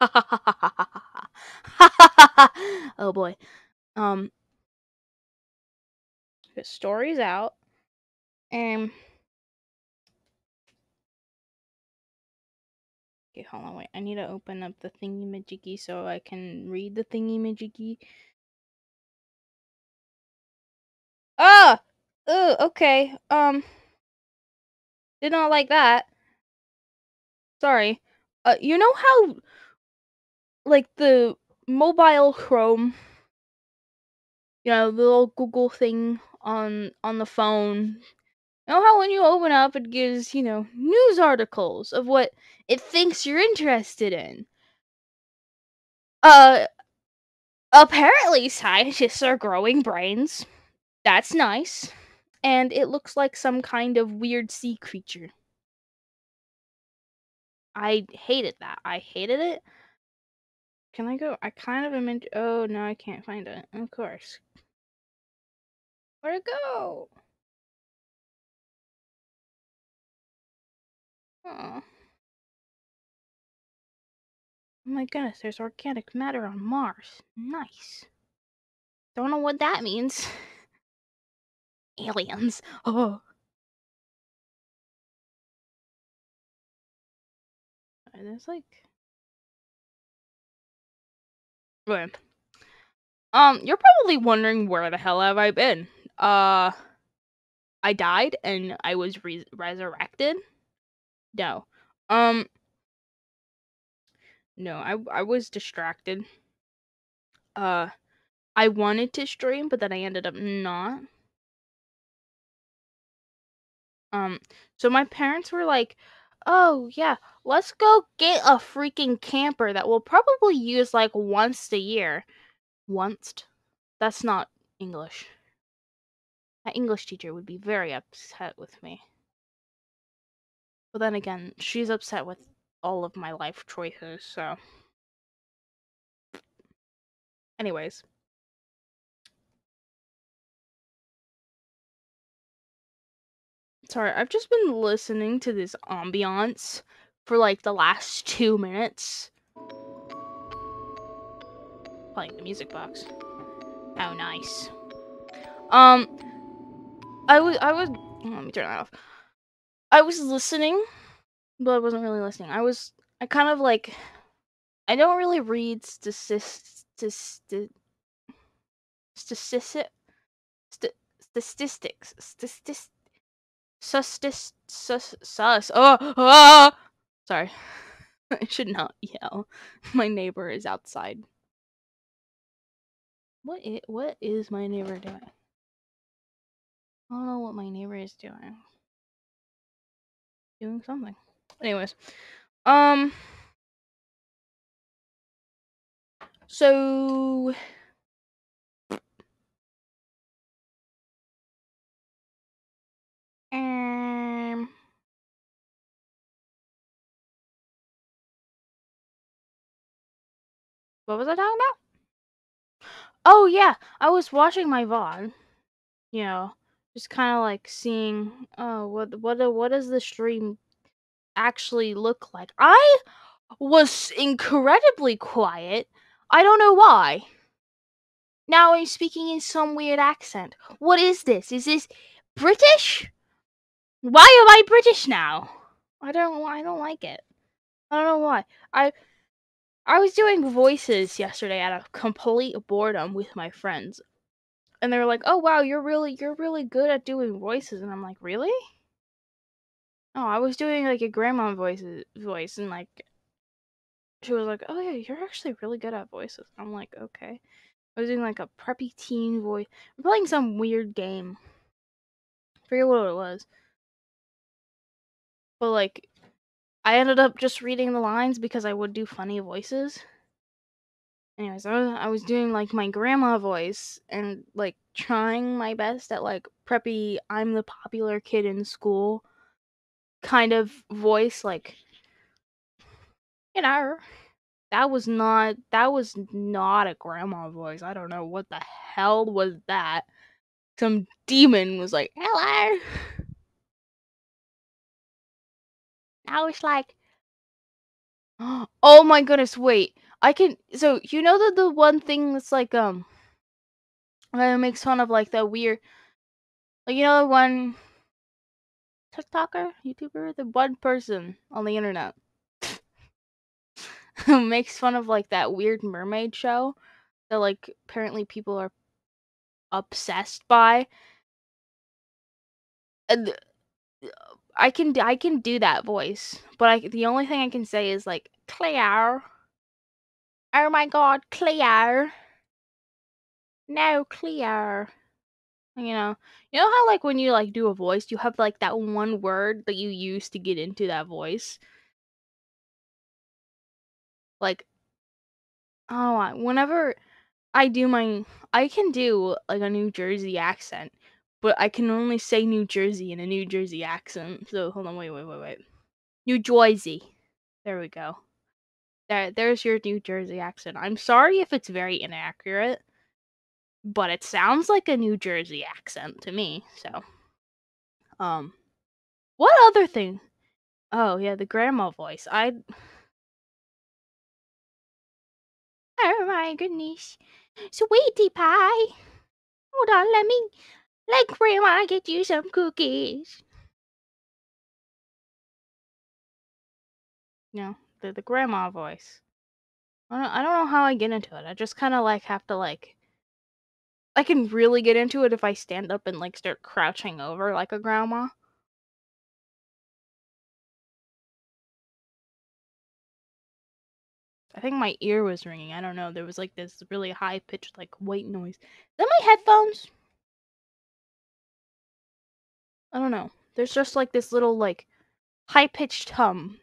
oh boy. Um the story's out. Um Okay, hold on, wait. I need to open up the thingy majiggy so I can read the thingy majiggy. Ah! Oh, okay. Um did not like that. Sorry. Uh you know how like the mobile Chrome you know, the little Google thing on on the phone. You know how when you open up it gives, you know, news articles of what it thinks you're interested in. Uh apparently scientists are growing brains. That's nice. And it looks like some kind of weird sea creature. I hated that. I hated it. Can I go? I kind of am in. Oh, no, I can't find it. Of course. Where'd it go? Oh. Oh my goodness, there's organic matter on Mars. Nice. Don't know what that means. Aliens. Oh. And There's like. Wait. Um, you're probably wondering where the hell have I been? Uh, I died and I was re- resurrected. No. Um. No, I I was distracted. Uh, I wanted to stream, but then I ended up not. Um, so my parents were like, "Oh yeah, let's go get a freaking camper that we'll probably use like once a year." Once? That's not English. My English teacher would be very upset with me. But then again, she's upset with all of my life choices, so. Anyways. Sorry, I've just been listening to this ambiance for like the last two minutes. Playing the music box. Oh, nice. Um, I was, I was, let me turn that off. I was listening, but I wasn't really listening. I was, I kind of like, I don't really read statistics, statistics, statistics, statistics, sus, sus, sus, oh, oh, sorry. I should not yell. My neighbor is outside. What is, what is my neighbor doing? I don't know what my neighbor is doing. Doing something. Anyways. Um so um What was I talking about? Oh yeah, I was watching my VOD. You know, just kind of like seeing oh what what uh, what does the stream actually look like. I was incredibly quiet. I don't know why. Now I'm speaking in some weird accent. What is this? Is this British? Why am I British now? I don't I don't like it. I don't know why. I I was doing voices yesterday out of complete boredom with my friends. And they were like, "Oh wow, you're really you're really good at doing voices." And I'm like, "Really?" Oh, I was doing like a grandma voice voice and like she was like, "Oh yeah, you're actually really good at voices." I'm like, "Okay." I was doing like a preppy teen voice. I'm playing some weird game. I forget what it was. But like I ended up just reading the lines because I would do funny voices. Anyways, I was, I was doing like my grandma voice and like trying my best at like preppy I'm the popular kid in school kind of voice like you know that was not that was not a grandma voice. I don't know what the hell was that. Some demon was like hello i was like Oh my goodness, wait. I can so you know that the one thing that's like um that makes fun of like the weird like you know the one TikToker, YouTuber, the one person on the internet who makes fun of like that weird mermaid show that like apparently people are obsessed by. And I can I can do that voice, but I the only thing I can say is like Claire. Oh my god, Claire. No, Claire. You know, you know how like when you like do a voice, you have like that one word that you use to get into that voice. Like, oh, whenever I do my, I can do like a New Jersey accent, but I can only say New Jersey in a New Jersey accent. So hold on, wait, wait, wait, wait. New Jersey. There we go. There, there's your New Jersey accent. I'm sorry if it's very inaccurate, but it sounds like a New Jersey accent to me. So, um, what other thing? Oh yeah, the grandma voice. I. Oh my goodness, sweetie pie. Hold on, let me let grandma get you some cookies. No, the the grandma voice. I don't, I don't know how I get into it. I just kind of like have to like I can really get into it if I stand up and like start crouching over like a grandma. I think my ear was ringing. I don't know. There was like this really high pitched like white noise. Is that my headphones? I don't know. There's just like this little like high pitched hum.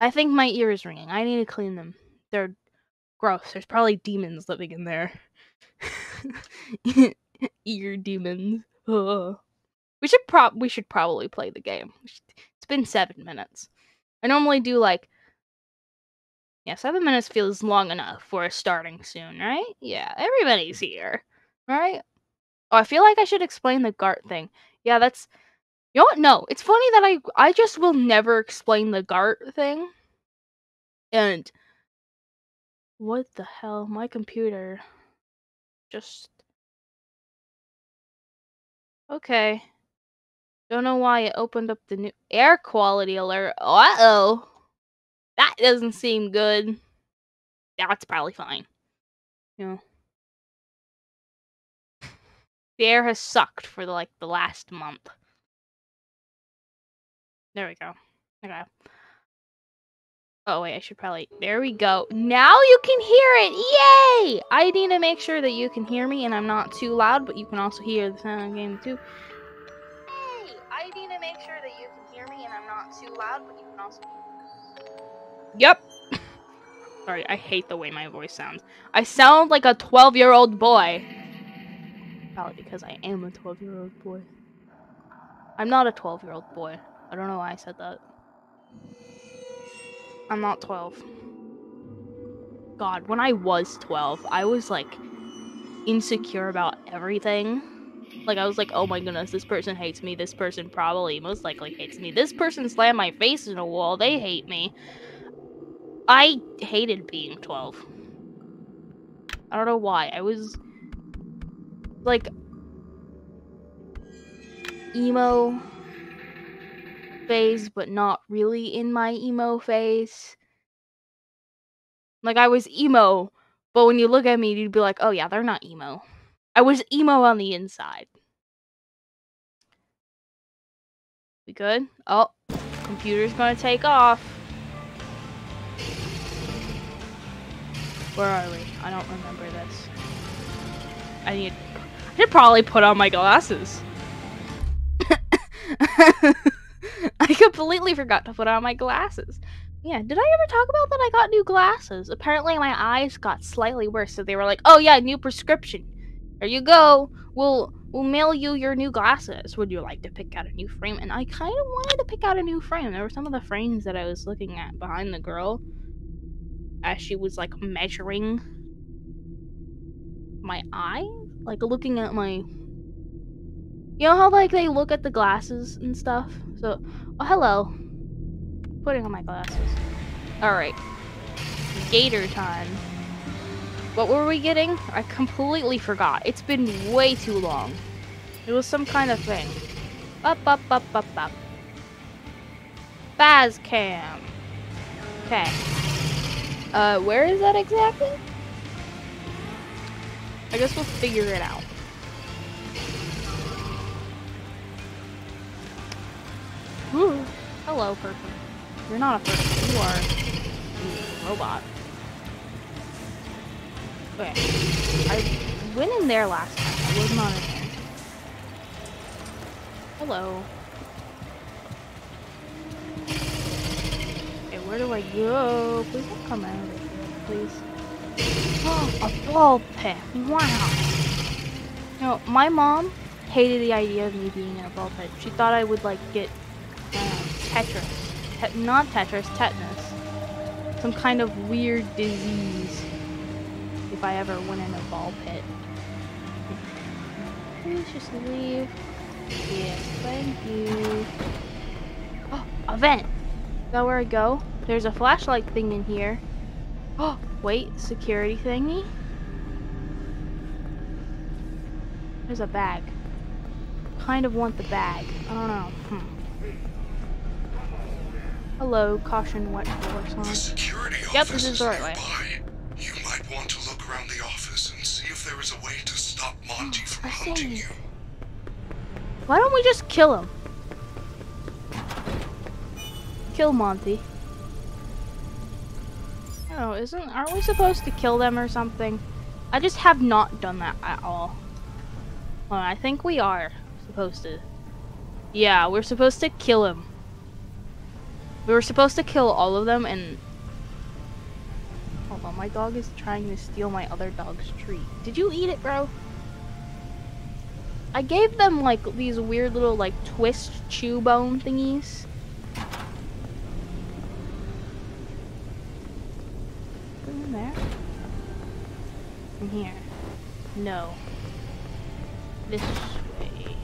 I think my ear is ringing. I need to clean them. They're gross. There's probably demons living in there. Ear demons. Ugh. We should prob we should probably play the game. It's been seven minutes. I normally do like yeah, seven minutes feels long enough for starting soon, right? Yeah, everybody's here, right? Oh, I feel like I should explain the Gart thing. Yeah, that's you know what? No, it's funny that I I just will never explain the Gart thing. And what the hell? My computer just Okay. Don't know why it opened up the new air quality alert. Uh oh. That doesn't seem good. That's probably fine. Know. The air has sucked for the, like the last month. There we go. Okay. Oh wait, I should probably. There we go. Now you can hear it. Yay! I need to make sure that you can hear me and I'm not too loud, but you can also hear the sound of the game too. Hey, I need to make sure that you can hear me and I'm not too loud, but you can also. Yep. Sorry, I hate the way my voice sounds. I sound like a 12 year old boy. Because I am a 12 year old boy. I'm not a 12 year old boy. I don't know why I said that. I'm not 12. God, when I was 12, I was like insecure about everything. Like I was like, oh my goodness, this person hates me. This person probably most likely hates me. This person slammed my face in a wall. They hate me. I hated being 12. I don't know why. I was like emo phase, but not really in my emo phase. Like I was emo, but when you look at me, you'd be like, "Oh yeah, they're not emo." I was emo on the inside. We good? Oh, computer's gonna take off. Where are we? I don't remember this. I need. I should probably put on my glasses. I completely forgot to put on my glasses. Yeah, did I ever talk about that I got new glasses? Apparently my eyes got slightly worse, so they were like, "Oh yeah, new prescription. There you go. We'll we'll mail you your new glasses. Would you like to pick out a new frame?" And I kind of wanted to pick out a new frame. There were some of the frames that I was looking at behind the girl as she was like measuring my eye, like looking at my you know how like they look at the glasses and stuff? So, oh hello. Putting on my glasses. Alright. Gator time. What were we getting? I completely forgot. It's been way too long. It was some kind of thing. Up, up, up, up, up. Fazcam. Okay. Uh, where is that exactly? I guess we'll figure it out. Hello, person. You're not a person. You are a robot. Okay. I went in there last time. I was not. Hello. Okay, where do I go? Please don't come out of here, please. Oh, a ball pit. Wow. You know, my mom hated the idea of me being in a ball pit. She thought I would, like, get uh, Tetris. Te not Tetris, tetanus. Some kind of weird disease if I ever went in a ball pit. Please just leave. Yes, thank you. Oh, a vent. Is that where I go? There's a flashlight thing in here. Oh, wait, security thingy? There's a bag. Kind of want the bag. I don't know. Hmm. Hello, caution what works on. The security Yep, this is the right way. You might want to look around the office and see if there is a way to stop Monty from I hunting you. Why don't we just kill him? Kill Monty. Oh, isn't aren't we supposed to kill them or something? I just have not done that at all. Well, I think we are supposed to. Yeah, we're supposed to kill him. We were supposed to kill all of them and Hold on, my dog is trying to steal my other dog's treat. Did you eat it, bro? I gave them like these weird little like twist chew bone thingies. Put them in there. In here. No. This way.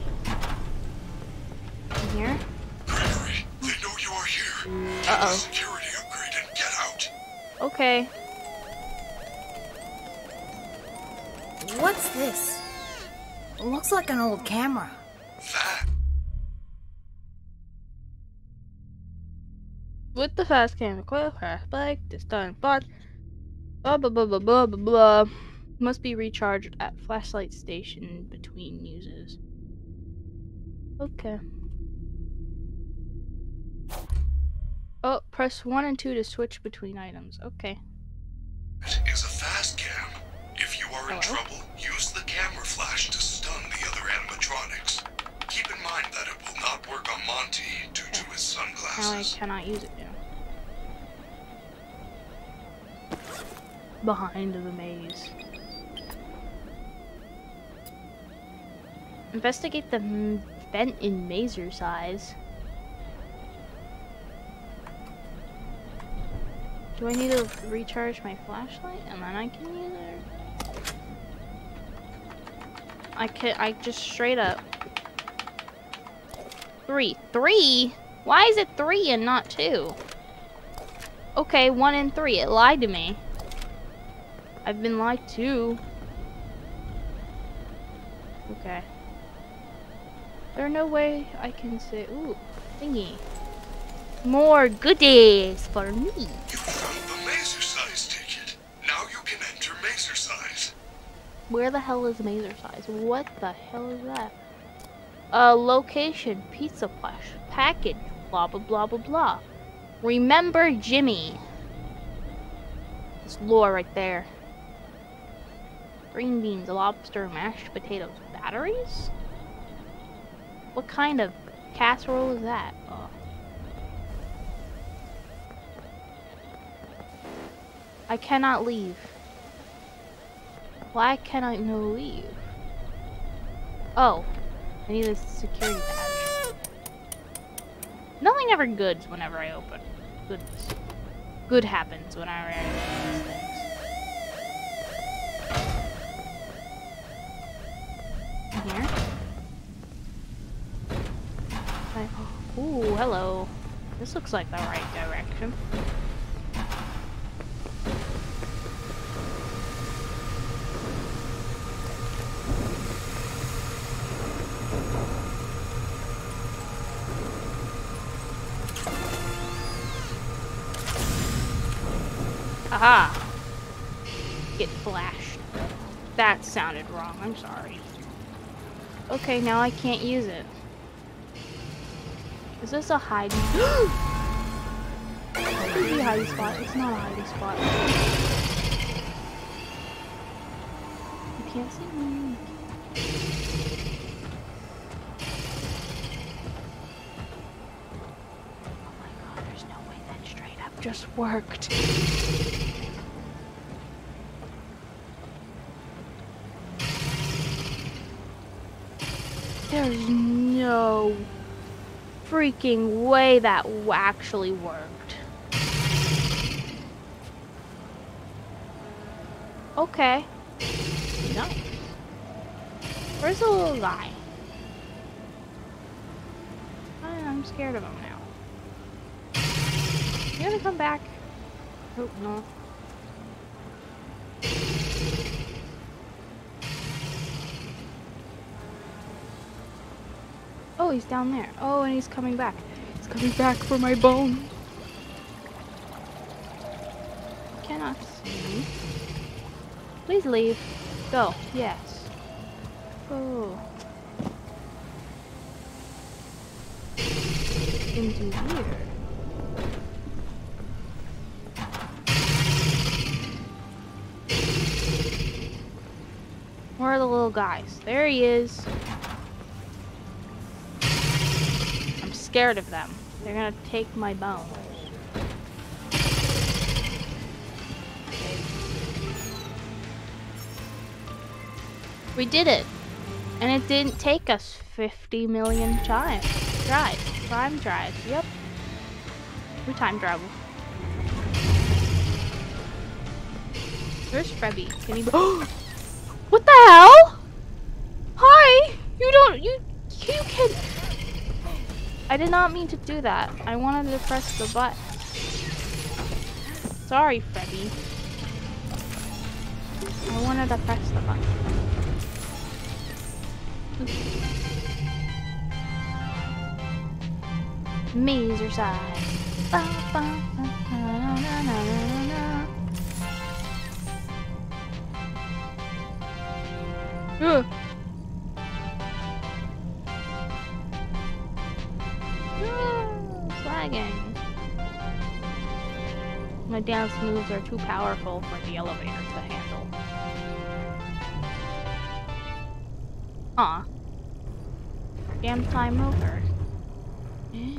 In here. Gregory, they know you are here. Uh-oh. security upgrade and get out. Okay. What's this? It looks like an old camera. That With the Fazcam equip, fast bike, this time but blah blah blah blah blah blah blah. Must be recharged at flashlight station between uses. Okay. Oh, press 1 and 2 to switch between items. Okay. is a Fazcam. If you are in Hello? trouble, use the camera flash to stun the other animatronics. Keep in mind that it will not work on Monty due to his sunglasses. Now I cannot use it now. Behind the maze. Investigate the vent in Mazercise. Do I need to recharge my flashlight and then I can use it? I can I just straight up Three. Three? Why is it three and not two? Okay, one and three. It lied to me. I've been lied to. Okay. There's no way I can say, ooh, thingy. More goodies for me. You found the Mazercise ticket. Now you can enter Mazercise. Where the hell is Mazercise? What the hell is that? Uh, location, pizza plush, package, blah blah blah blah blah. Remember Jimmy. This lore right there. Green beans, lobster, mashed potatoes, batteries? What kind of casserole is that? I cannot leave. Why can I no leave? Oh, I need a security badge. Nothing ever goods whenever I open. Goodness. Good happens whenever I in here. Like, ooh, hello. This looks like the right direction. Aha! Get flashed. That sounded wrong, I'm sorry. Okay, now I can't use it. Is this a hiding? Could be a hiding spot. It's not a hiding spot. You can't see me. Oh my god, there's no way that straight up just worked. There's no freaking way that actually worked. Okay. Nice. Where's the little guy? I'm scared of him now. You gonna come back? Oh, no. Oh, he's down there. Oh, and he's coming back. He's coming back for my bones. Cannot see. Please leave. Go. Yes. Go. Into here. Where are the little guys? There he is. Scared of them. They're gonna take my bones. We did it! And it didn't take us 50 million times. Tries. Time tries. Yep. We time travel. Where's Frebby? Can he what the hell? Hi! You don't- you- you can- I did not mean to do that. I wanted to press the button. Sorry, Freddy. I wanted to press the button. Mazercise. Ba, ba, ba, na, na, na. Ugh. Dance moves are too powerful for the elevator to handle. Aw. Damn time over.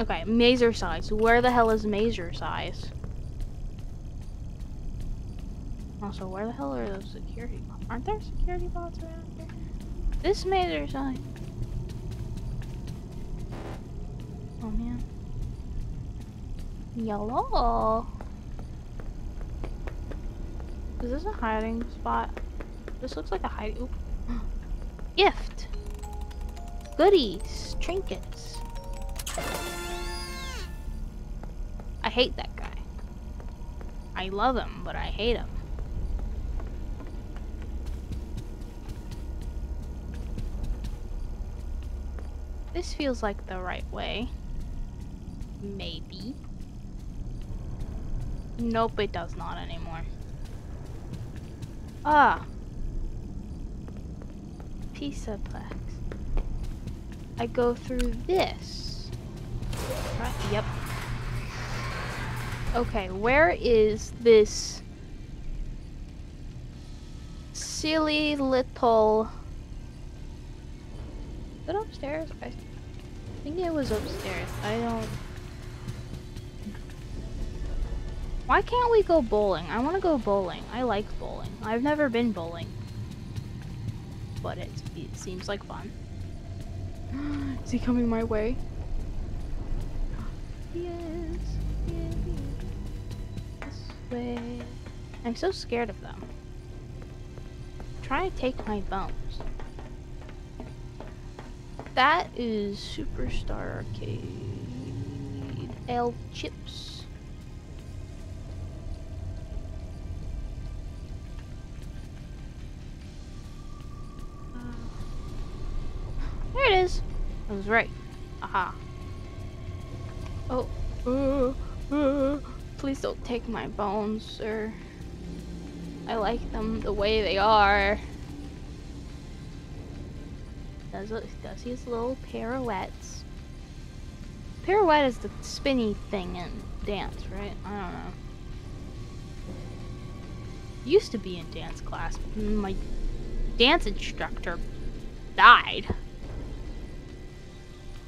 Okay, Mazercise. Where the hell is Mazercise? Also, where the hell are those security bots? Aren't there security bots around here? This Mazercise. Yellow. Is this a hiding spot? This looks like a hiding. Oop. Gift. Goodies. Trinkets. I hate that guy. I love him, but I hate him. This feels like the right way. Maybe. Nope, it does not anymore. Ah. Pizzaplex. I go through this. Right, yep. Okay, where is this silly little... Is it upstairs? I think it was upstairs. I don't... Why can't we go bowling? I want to go bowling. I like bowling. I've never been bowling. But it, it seems like fun. Is he coming my way? Yes. This way. I'm so scared of them. Try to take my bones. That is Superstar Arcade. L chips. I was right. Aha. Oh. Uh, uh, Please don't take my bones, sir. I like them the way they are. Does it does his little pirouettes. Pirouette is the spinny thing in dance, right? I don't know. Used to be in dance class, but my dance instructor died.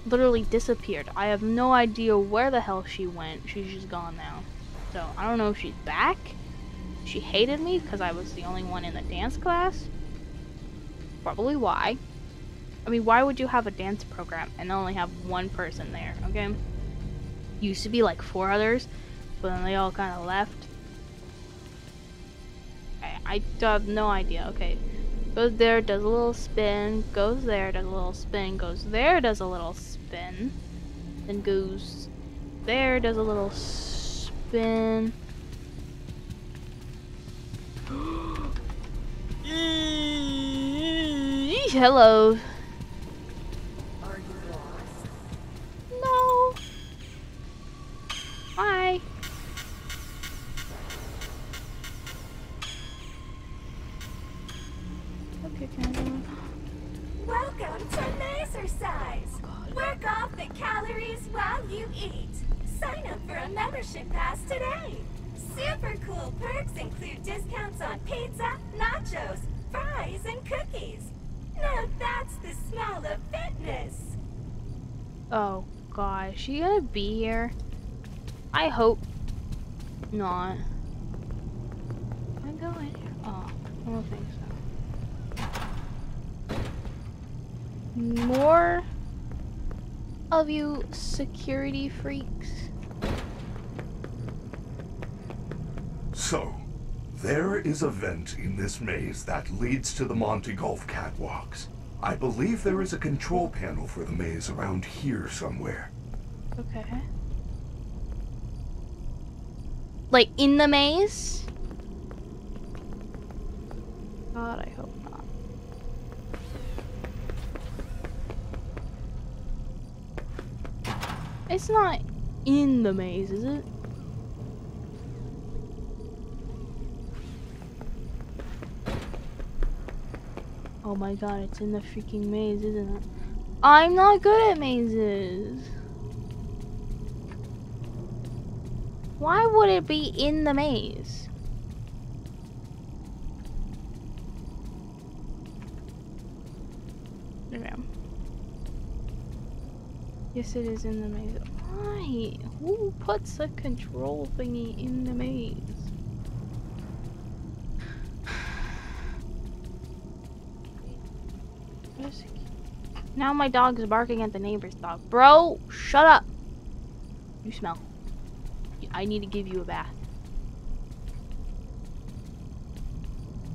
Literally disappeared. I have no idea where the hell she went. She's just gone now. So I don't know if she's back. She hated me because I was the only one in the dance class. Probably why. I mean, why would you have a dance program and only have one person there, okay? Used to be like four others, but then they all kind of left. Okay, I have no idea. Okay, goes there, does a little spin, goes there, does a little spin, goes there, does a little spin, then goes there, does a little spin. Hello. Are you lost? No. Hi. Welcome to. God. Work off the calories while you eat. Sign up for a membership pass today. Super cool perks include discounts on pizza, nachos, fries, and cookies. Now that's the smell of fitness. Oh is she gonna be here? I hope not. Can I go in here? Oh, I don't think so. More of you security freaks. So, there is a vent in this maze that leads to the Monty Golf catwalks. I believe there is a control panel for the maze around here somewhere. Okay. Like in the maze? God, I hope not. It's not in the maze, is it? Oh my god, it's in the freaking maze, isn't it? I'm not good at mazes. Why would it be in the maze? Okay. Yes, it is in the maze. Why? Who puts a control thingy in the maze? Now my dog is barking at the neighbor's dog. Bro, shut up. You smell. I need to give you a bath.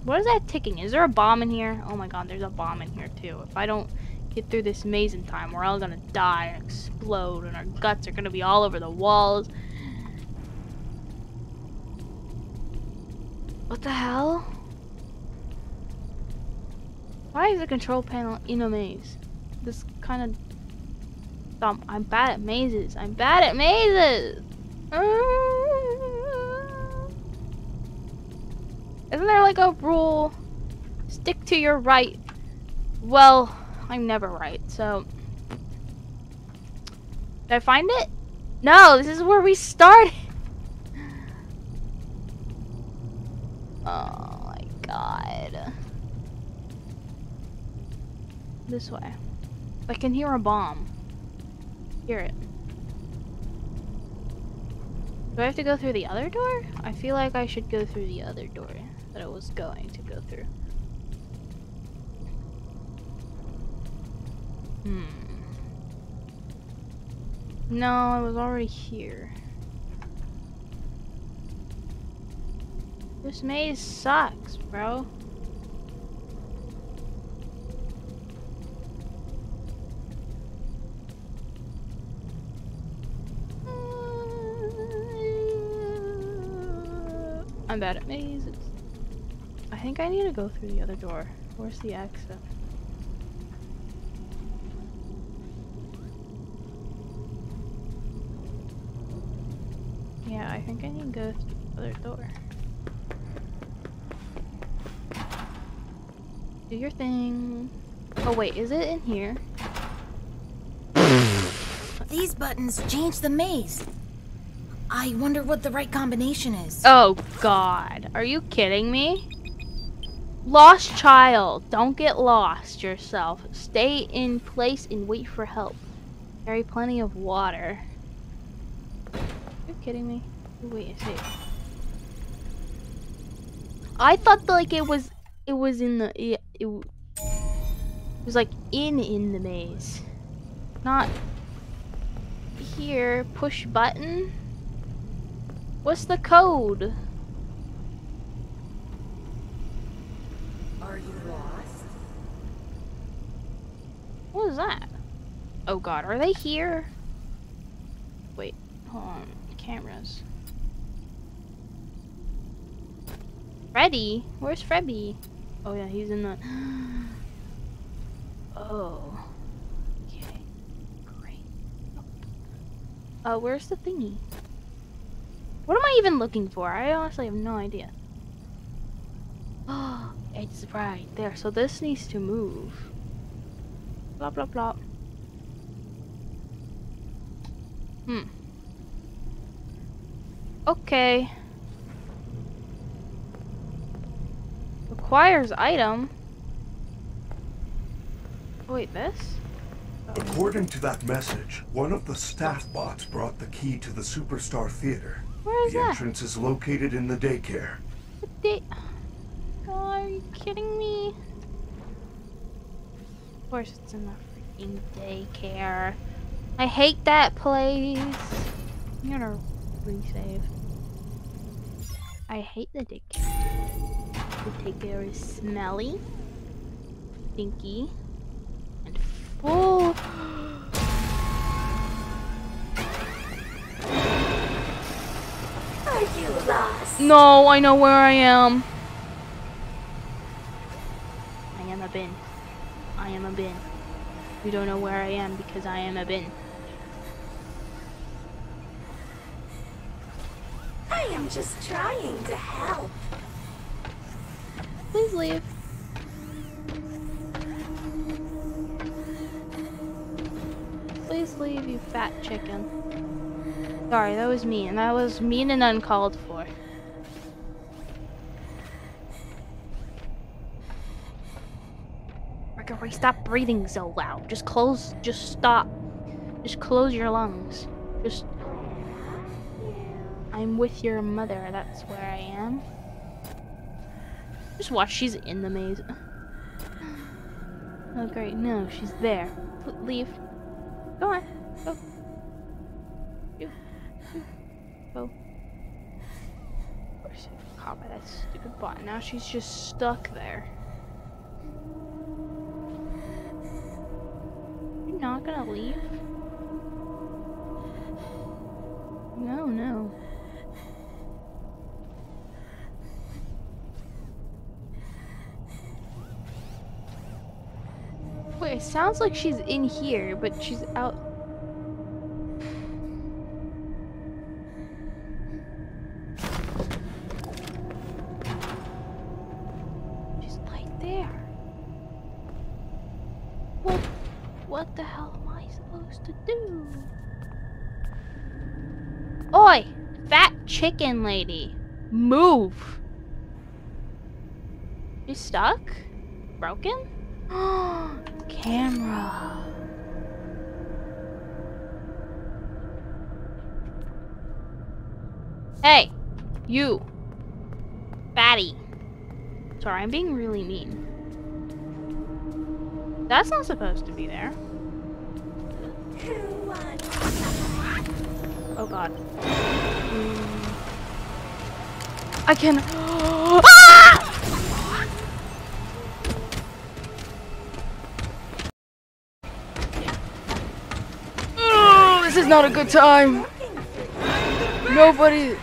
What is that ticking? Is there a bomb in here? Oh my god, there's a bomb in here too. If I don't get through this maze in time, we're all gonna die and explode and our guts are gonna be all over the walls. What the hell? Why is the control panel in a maze? This kind of dumb. I'm bad at mazes. I'm bad at mazes. Isn't there like a rule? Stick to your right. Well, I'm never right, so. Did I find it? No, this is where we started. Oh my god. This way. I can hear a bomb. Hear it. Do I have to go through the other door? I feel like I should go through the other door that I was going to go through. Hmm. No, I was already here. This maze sucks, bro. I'm bad at mazes. I think I need to go through the other door. Where's the exit? Yeah, I think I need to go through the other door. Do your thing. Oh wait, is it in here? These buttons change the maze. I wonder what the right combination is. Oh god, are you kidding me? Lost child, don't get lost yourself. Stay in place and wait for help. Carry plenty of water. You're kidding me? Wait a sec. I thought like it was, it was in the, it, it, it was like in in the maze, not here. Push button. What's the code? Are you lost? What is that? Oh god, are they here? Wait, hold on. Cameras. Freddy? Where's Freddy? Oh yeah, he's in the... Oh. Okay. Great. Uh, where's the thingy? What am I even looking for? I honestly have no idea. Oh, it's right there. So this needs to move. Blah blah blah. Hmm. Okay. Requires item. Wait, this? According to that message, one of the staff bots brought the key to the Superstar Theater. Where is The that? entrance is located in the daycare. The- God, are you kidding me? Of course it's in the freaking daycare. I hate that place. Gonna resave. I hate the daycare. The daycare is smelly, stinky, and full. Are you lost? No, I know where I am. I am a bin. I am a bin. You don't know where I am because I am a bin. I am just trying to help. Please leave. Please leave, you fat chicken. Sorry, that was mean. That was mean and uncalled for. Gregory, stop breathing so loud. Just close, just stop. Just close your lungs. Just. I'm with your mother, that's where I am. Just watch, she's in the maze. Oh great, no, she's there. Leave. Go on, go. You, you, go. Of course, caught by that stupid bot. Now she's just stuck there. You're not gonna leave? No, no. Wait, it sounds like she's in here, but she's out. She's right there. What? What the hell am I supposed to do? Oi! Fat chicken lady! Move! You stuck? Broken? Camera. Hey, you. Fatty. Sorry, I'm being really mean. That's not supposed to be there. Oh god. Mm. I can. ah! Is not a good time. Nobody.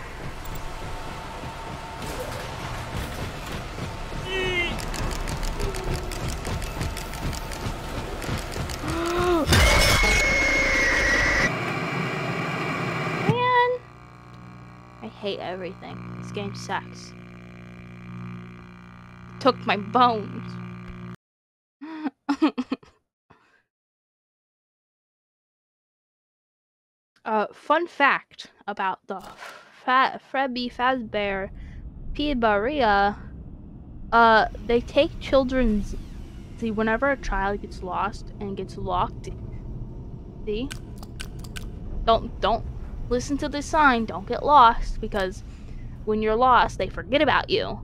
I hate everything. This game sucks. Took my bones. uh, fun fact about the Fa- Freddy Fazbear Pizzeria. Uh, they take children's. See, whenever a child gets lost and gets locked, see, don't don't listen to the sign. Don't get lost because when you're lost, they forget about you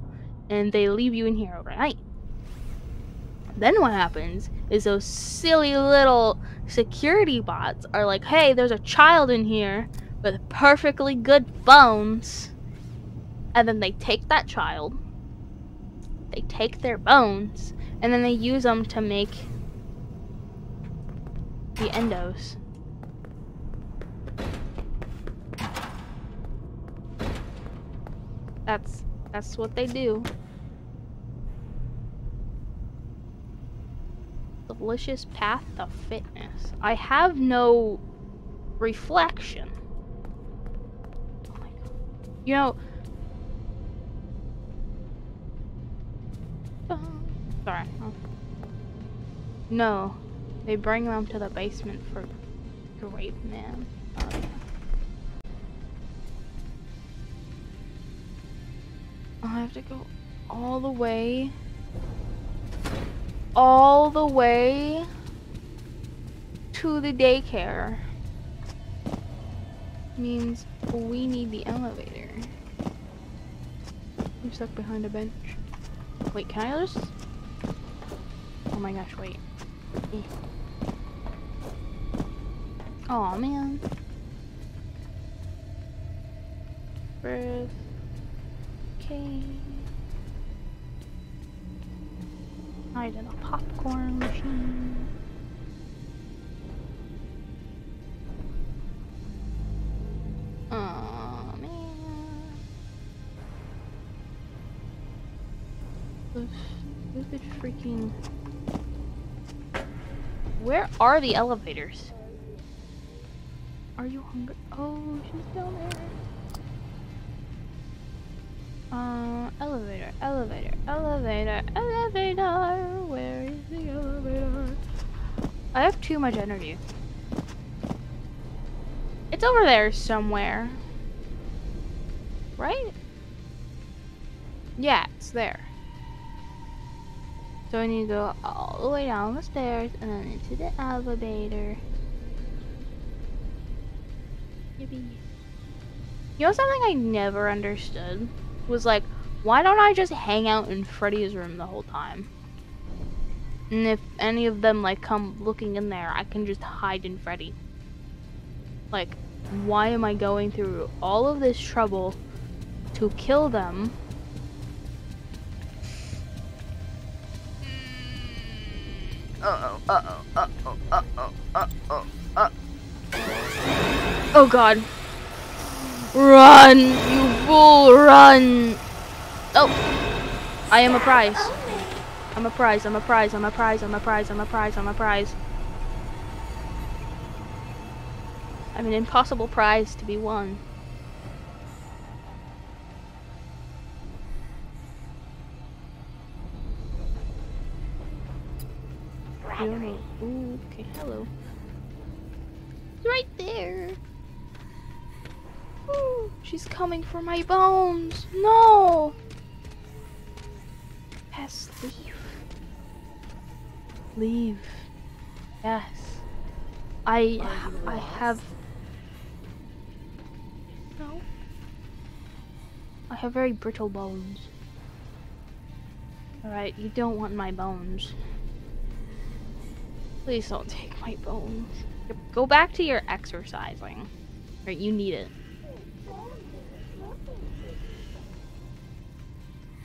and they leave you in here overnight. Then what happens is those silly little security bots are like, hey, there's a child in here with perfectly good bones. And then they take that child, they take their bones, and then they use them to make the endos. That's that's what they do. Delicious path to fitness. I have no reflection. Oh my god. You know. Sorry. No. They bring them to the basement for Grave Man. I have to go all the way. All the way to the daycare. Means we need the elevator. I'm stuck behind a bench. Wait, can I just? Oh my gosh, wait. Oh man. Okay. Hide in a popcorn machine. Oh man. Those stupid freaking. Where are the elevators? Are you hungry? Oh, she's down there. Uh, elevator, elevator, elevator, elevator. Where is the elevator? I have too much energy. It's over there somewhere. Right? Yeah, it's there. So I need to go all the way down the stairs and then into the elevator. Yippee. You know something I never understood? Was like, why don't I just hang out in Freddy's room the whole time? And if any of them like come looking in there, I can just hide in Freddy. Like, why am I going through all of this trouble to kill them? Uh-oh, uh-oh, uh-oh, uh-oh, uh-oh, uh Oh god. Run, you fool, run! Oh! I am a prize. I'm a prize, I'm a prize, I'm a prize, I'm a prize, I'm a prize, I'm a prize. I'm an impossible prize to be won. I. Ooh, okay, hello. It's right there. Ooh, she's coming for my bones. No. Yes, leave. Leave. Yes. I I have no. I have very brittle bones. Alright, you don't want my bones. Please don't take my bones. Go back to your exercising. Right, you need it.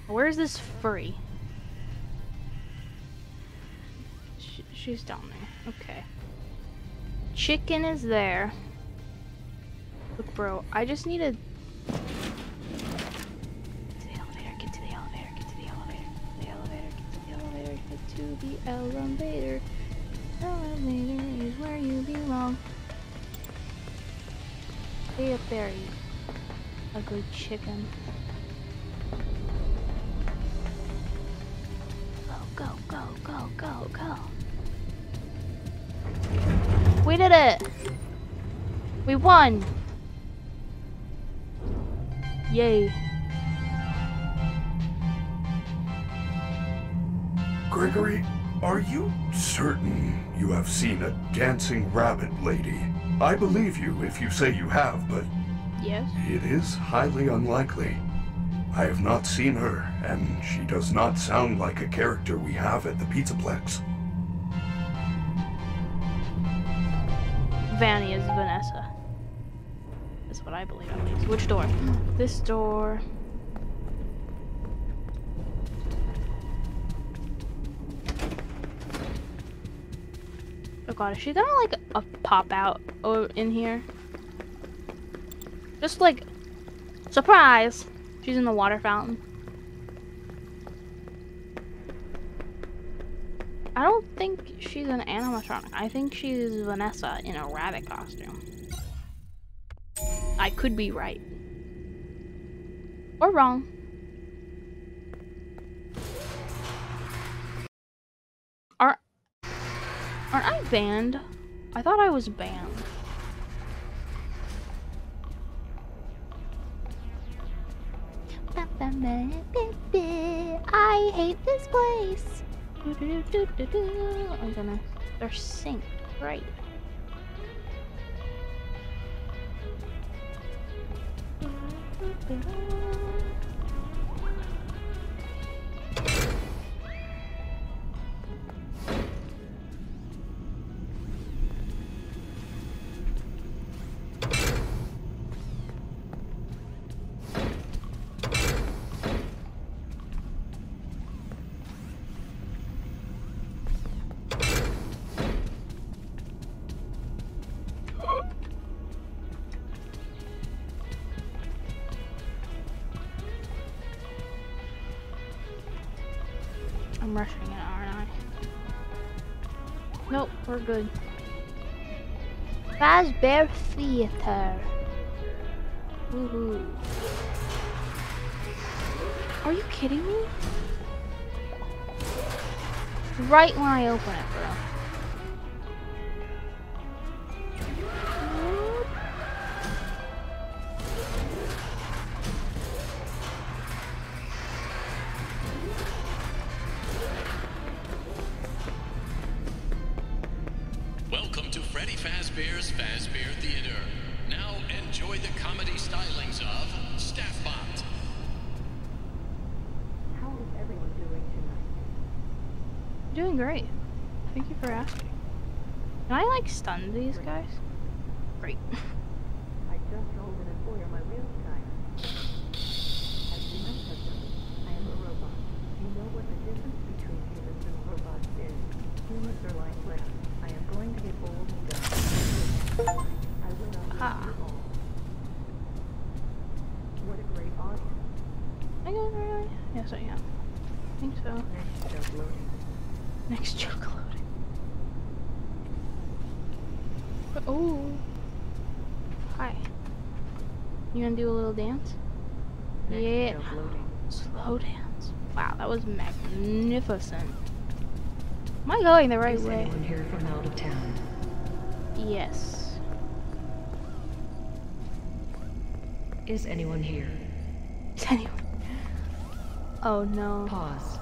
Where's this furry? She's down there. Okay. Chicken is there. Look, bro, I just need to... Get to the elevator, get to the elevator, get to the elevator, the elevator, get to the elevator, get to the elevator. Elevator is where you belong. Stay up there, you a good chicken. Go, go, go, go, go, go. We did it! We won! Yay. Gregory, are you certain you have seen a dancing rabbit lady? I believe you if you say you have, but Yes? it is highly unlikely. I have not seen her, and she does not sound like a character we have at the Pizzaplex. Vanny is Vanessa. That's what I believe at least. Which door? This door. Oh god, is she gonna like a pop out oh, in here? Just like surprise! She's in the water fountain. I don't think she's an animatronic. I think she's Vanessa in a rabbit costume. I could be right. Or wrong. Are aren't I banned? I thought I was banned. I hate this place. I'm gonna. They're synced, right? Good. Fazbear Theater. Woohoo. Are you kidding me? Right when I open it, Do a little dance? Next Yeah. Slow dance. Wow, that was magnificent. Am I going the right Is way? anyone here from out of town? Yes. Is anyone here? Is anyone? Oh no. Pause.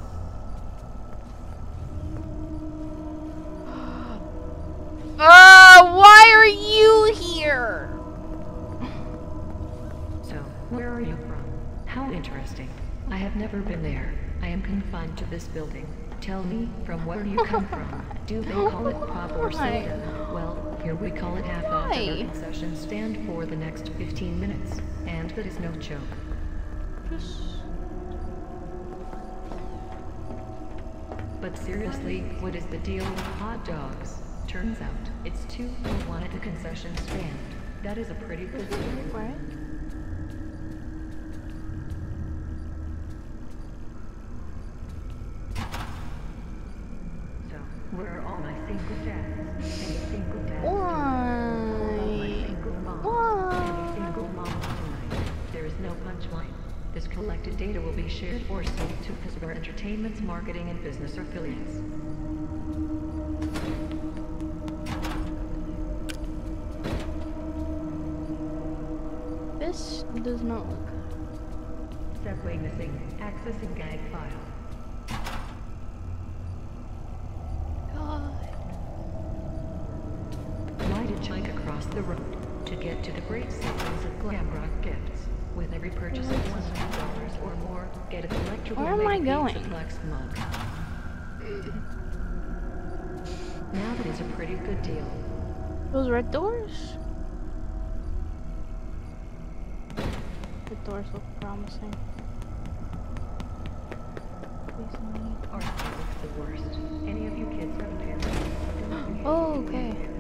Confined to this building. Tell me, from where you come from. Do they call it pop or soda? Well, here we call it half off concession stand for the next 15 minutes. And that is no joke. But seriously, what is the deal with hot dogs? Turns out, it's two for one at the concession stand. That is a pretty good deal. Shared or sold to Fazbear Entertainment's marketing and business affiliates. This does not look Step witnessing. Accessing gag file. God. Ride a chike across the road to get to the great savings of Glamrock gifts. With every purchase going? Now that is a pretty good deal. Those red doors? The doors look promising. Please need. Our looks the worst. Any of you kids have parents? Oh, okay.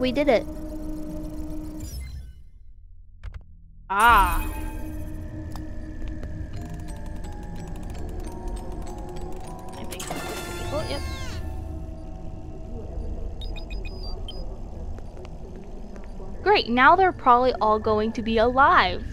We did it. Ah. Great, now they're probably all going to be alive.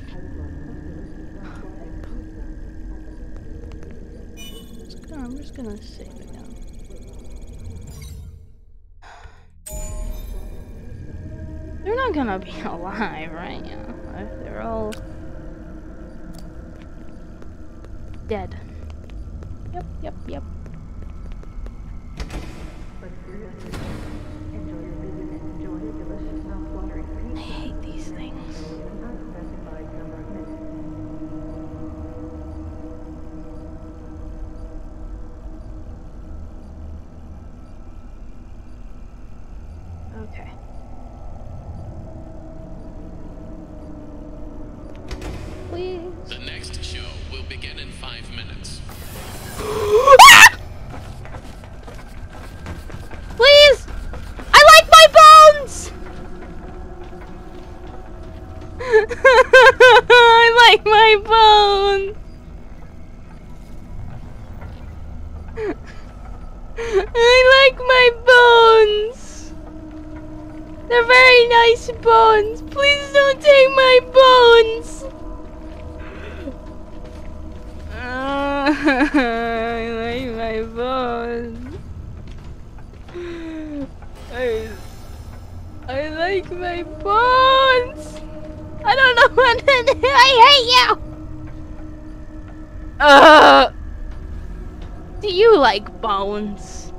Like bones?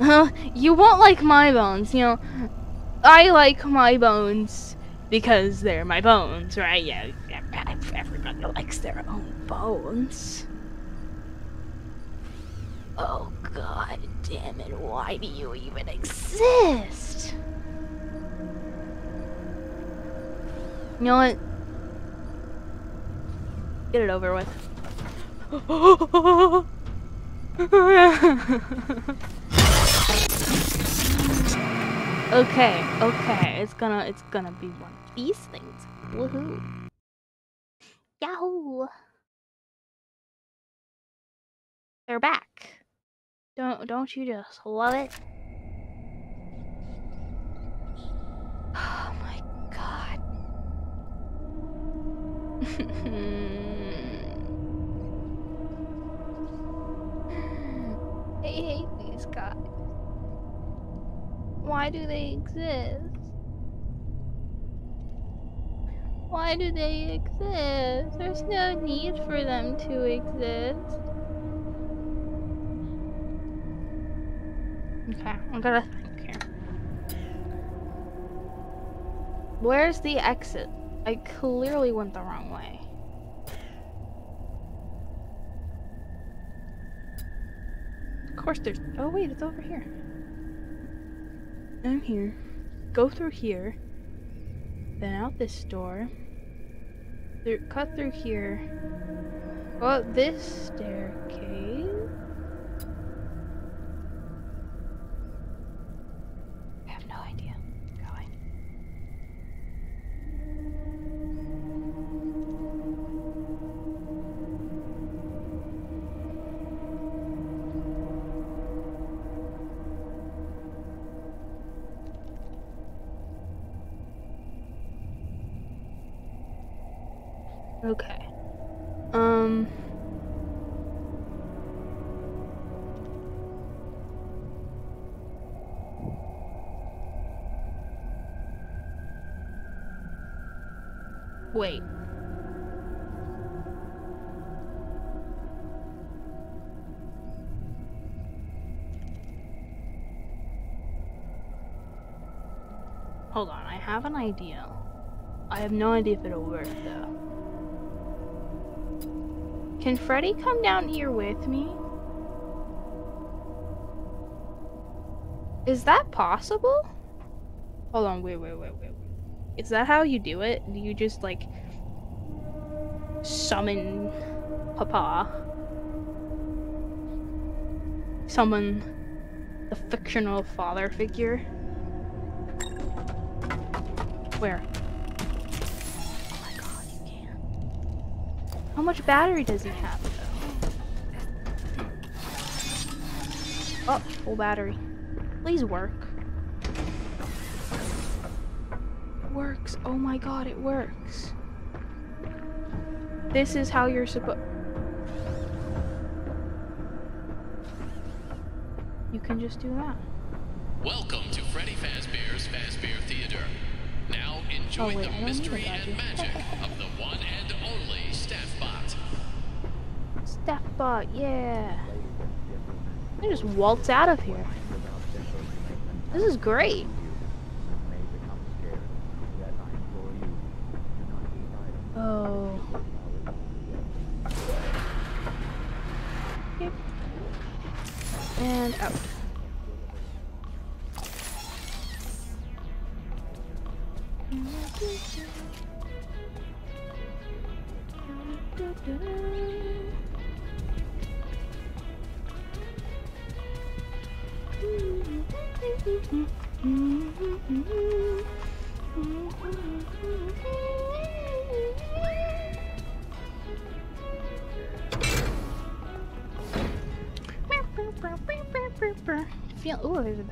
Huh? You won't like my bones, you know. I like my bones because they're my bones, right? Yeah, everybody likes their own bones. Oh god damn it, why do you even exist? You know what? Get it over with. okay, okay, it's gonna it's gonna be one of these things. Woohoo. Yahoo! They're back. Don't don't you just love it? Oh my god. I hate these guys. Why do they exist? Why do they exist? There's no need for them to exist. Okay, I gotta think here. Where's the exit? I clearly went the wrong way. Course there's- oh wait, it's over here. I'm here. Go through here. Then out this door. Through, cut through here. Go up this staircase. Okay. Um. Wait. Hold on, I have an idea. I have no idea if it'll work though. Can Freddy come down here with me? Is that possible? Hold on, wait, wait, wait, wait, wait. Is that how you do it? Do you just like summon Papa? Summon the fictional father figure? How much battery does he have though? Oh, full battery. Please work. Works. Oh my god, it works. This is how you're supposed. You can just do that. Welcome to Freddy Fazbear's Fazbear Theater. Now oh, enjoy Oh, wait, the mystery and magic Staffbot, yeah. I just waltz out of here. This is great.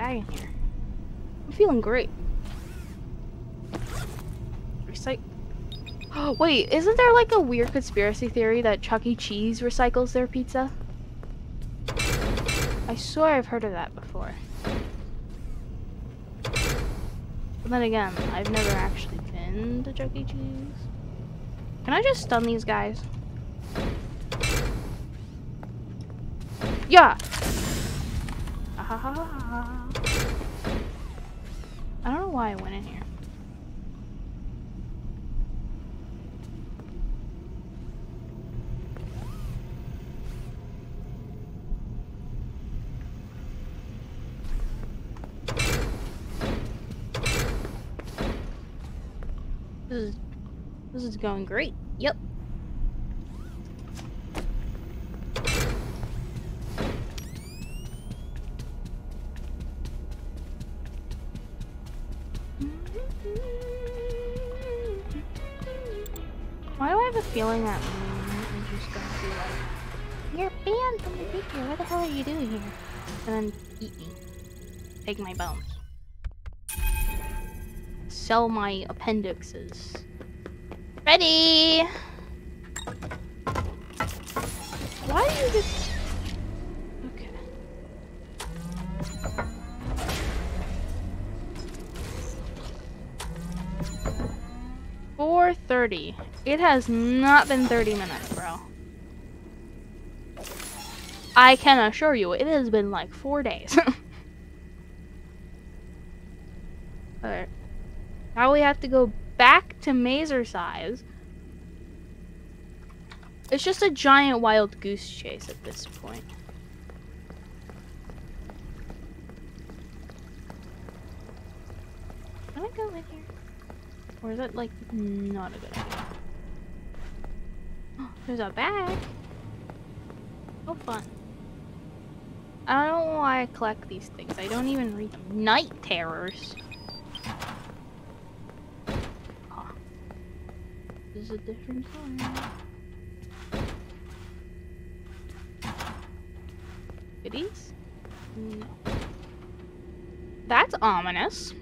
Bag in here. I'm feeling great. Recycle. Oh, wait, isn't there like a weird conspiracy theory that Chuck E. Cheese recycles their pizza? I swear I've heard of that before. But then again, I've never actually been to Chuck E. Cheese. Can I just stun these guys? Yeah! Ah. Why I went in here. This is this is going great. Yep. Eat me. Take my bones. Sell my appendixes. Ready! Why are you just... Okay. Four thirty. It has not been thirty minutes, bro. I can assure you, it has been like four days. Alright. Now we have to go back to Mazercise. It's just a giant wild goose chase at this point. Can I go in here? Or is that like not a good idea? There's a bag. Oh fun. I don't know why I collect these things. I don't even read them. Night terrors. This is a different time. Goodies? No. That's ominous.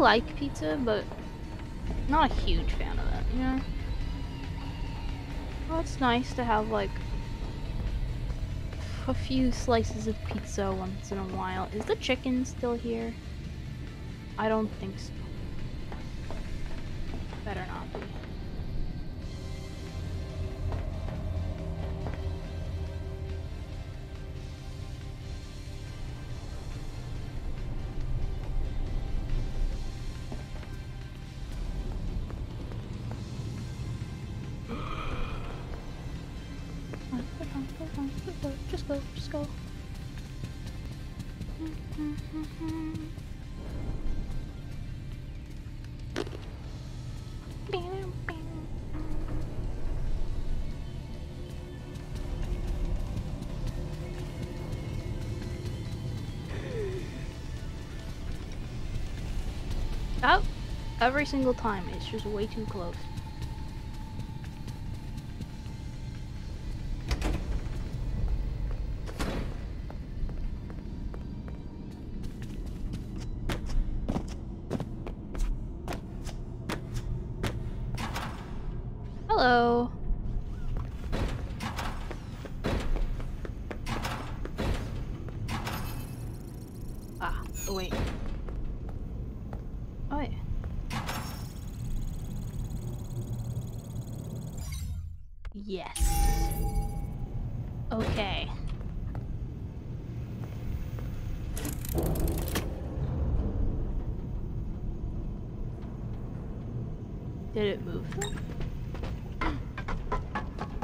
Like pizza, but not a huge fan of it, you know? Well, it's nice to have like a few slices of pizza once in a while. Is the chicken still here? I don't think so. Every single time, it's just way too close.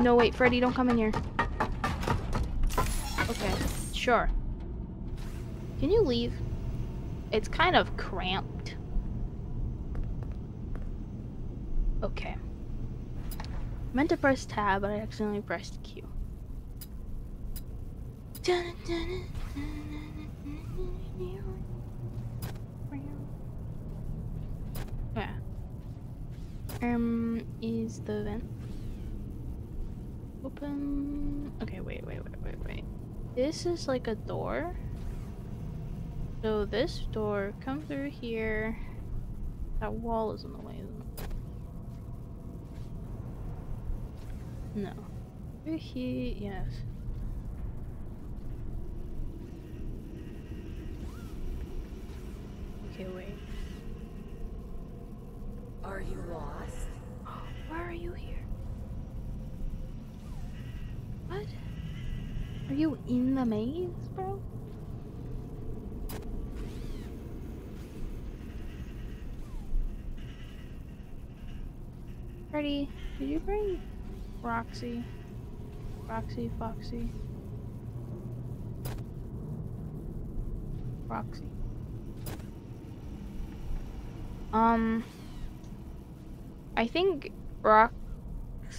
No, wait, Freddy, don't come in here. Okay, sure. Can you leave? It's kind of cramped. Okay. Meant to press tab, but I accidentally pressed Q. Yeah. Open? Okay, wait, wait, wait, wait, wait. This is like a door. So this door, come through here. That wall is in the way. isn't it? No. Through here, yes. Okay, wait. Are you lost? Why are you here? What? Are you in the maze, bro? Freddy, did you bring Roxy? Roxy, Foxy? Roxy. Um, I think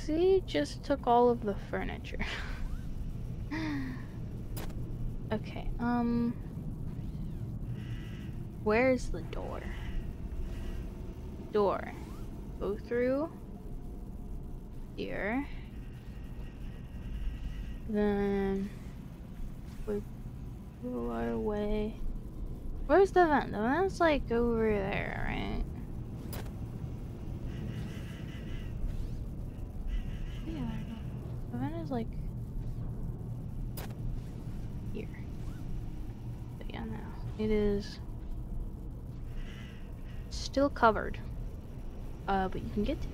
Roxy just took all of the furniture. okay, um, where's the door? Door. Go through here. Then we go our way. Where's the vent? The vent's like over there, right? Is like here. But yeah, no. It is still covered. Uh, but you can get to it.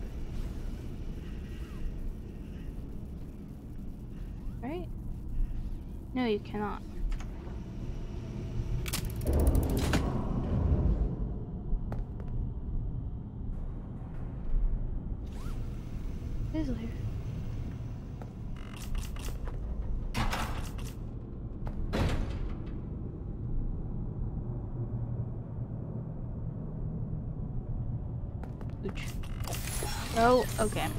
Right? No, you cannot. It is here. Ooch. Oh, okay.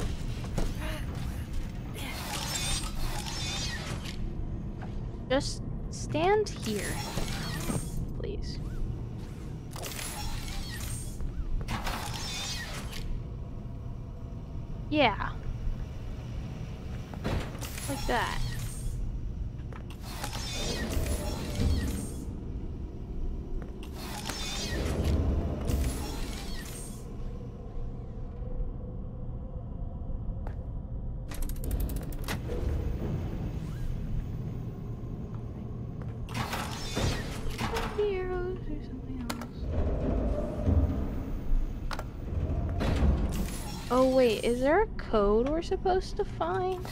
Wait, is there a code we're supposed to find?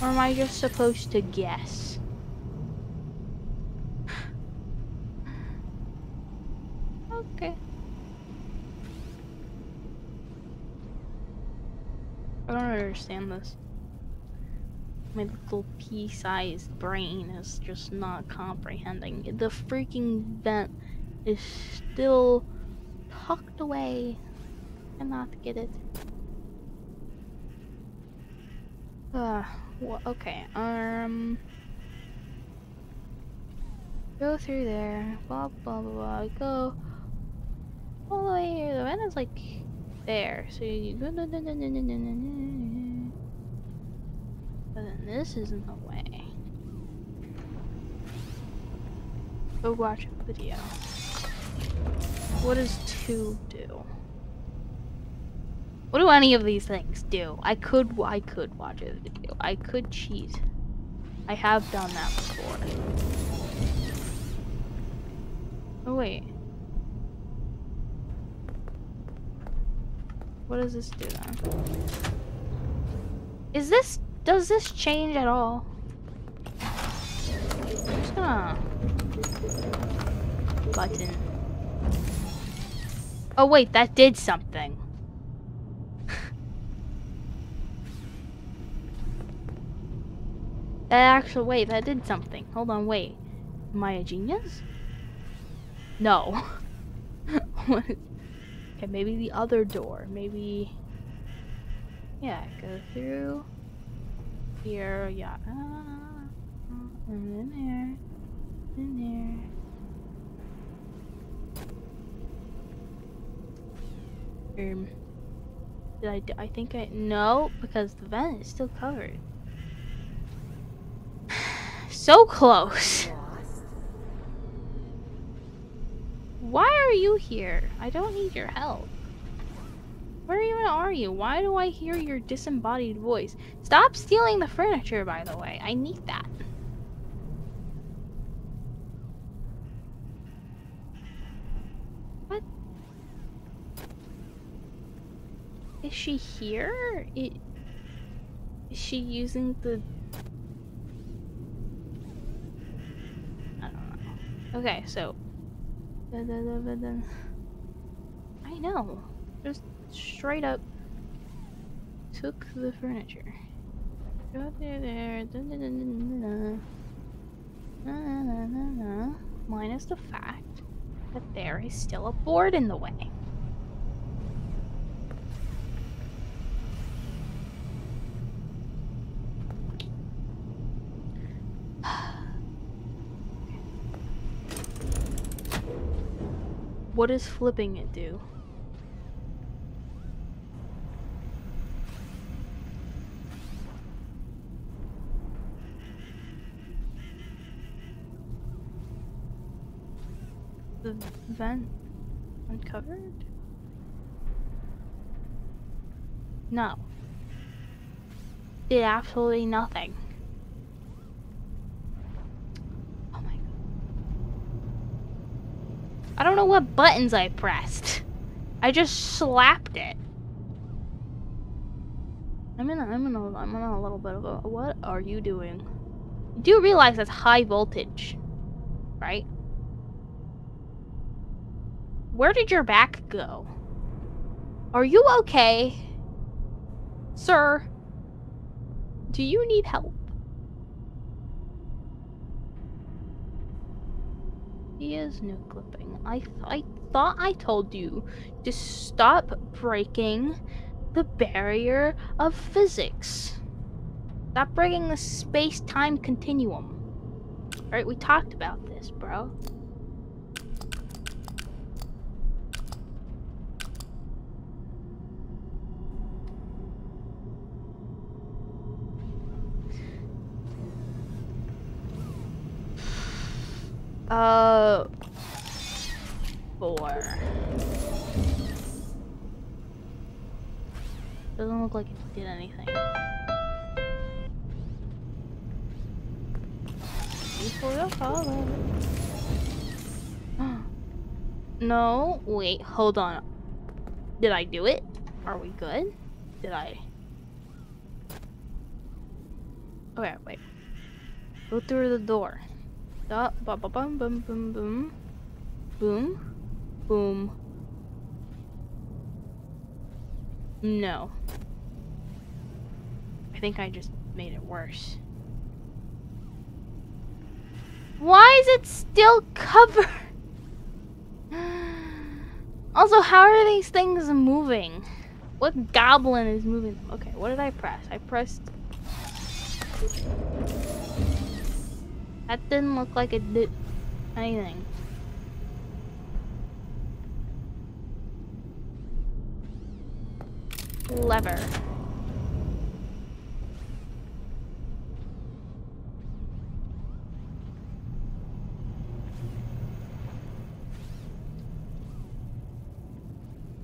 Or am I just supposed to guess? okay. I don't understand this. My little pea-sized brain is just not comprehending. The freaking vent is still tucked away. Cannot get it. Uh, well, okay, um... Go through there, blah blah blah blah, go all the way here. The vent is like there, so you go. But then this isn't the way. Go watch a video. What does two? What do any of these things do? I could I could watch a video. I could cheat. I have done that before. Oh wait. What does this do then? Is this does this change at all? Gonna button. Oh wait, that did something. That actually, wait, that did something. Hold on, wait. Am I a genius? No. okay, maybe the other door. Maybe. Yeah, go through here. Yeah. And in there. In there. Um. Did I? I think I. No, because the vent is still covered. So close. Why are you here? I don't need your help. Where even are you? Why do I hear your disembodied voice? Stop stealing the furniture, by the way. I need that. What? Is she here? I- Is she using the... I don't know. Okay, so. I know. Just straight up took the furniture. Go there, there. Da. Na, na, na, na, na. Minus the fact that there is still a board in the way. What does flipping it do? The vent uncovered? No. Did absolutely nothing. Oh my god. I don't know what buttons I pressed. I just slapped it. I'm in a, I'm in a, I'm in a little bit of a, what are you doing? You do realize that's high voltage, right? Where did your back go? Are you okay? Sir? Do you need help? He is new clipping. I th- I thought I told you to stop breaking the barrier of physics. Stop breaking the space-time continuum. Alright, We talked about this, bro. Uh, four. Doesn't look like it did anything. The follow. No, wait, hold on. Did I do it? Are we good? Did I? Okay, wait. Go through the door. Da, ba, ba, bum, bum, bum, boom. Boom. Boom. No. I think I just made it worse. Why is it still covered? Also, how are these things moving? What goblin is moving them? Okay, what did I press? I pressed... That didn't look like it did anything. Lever.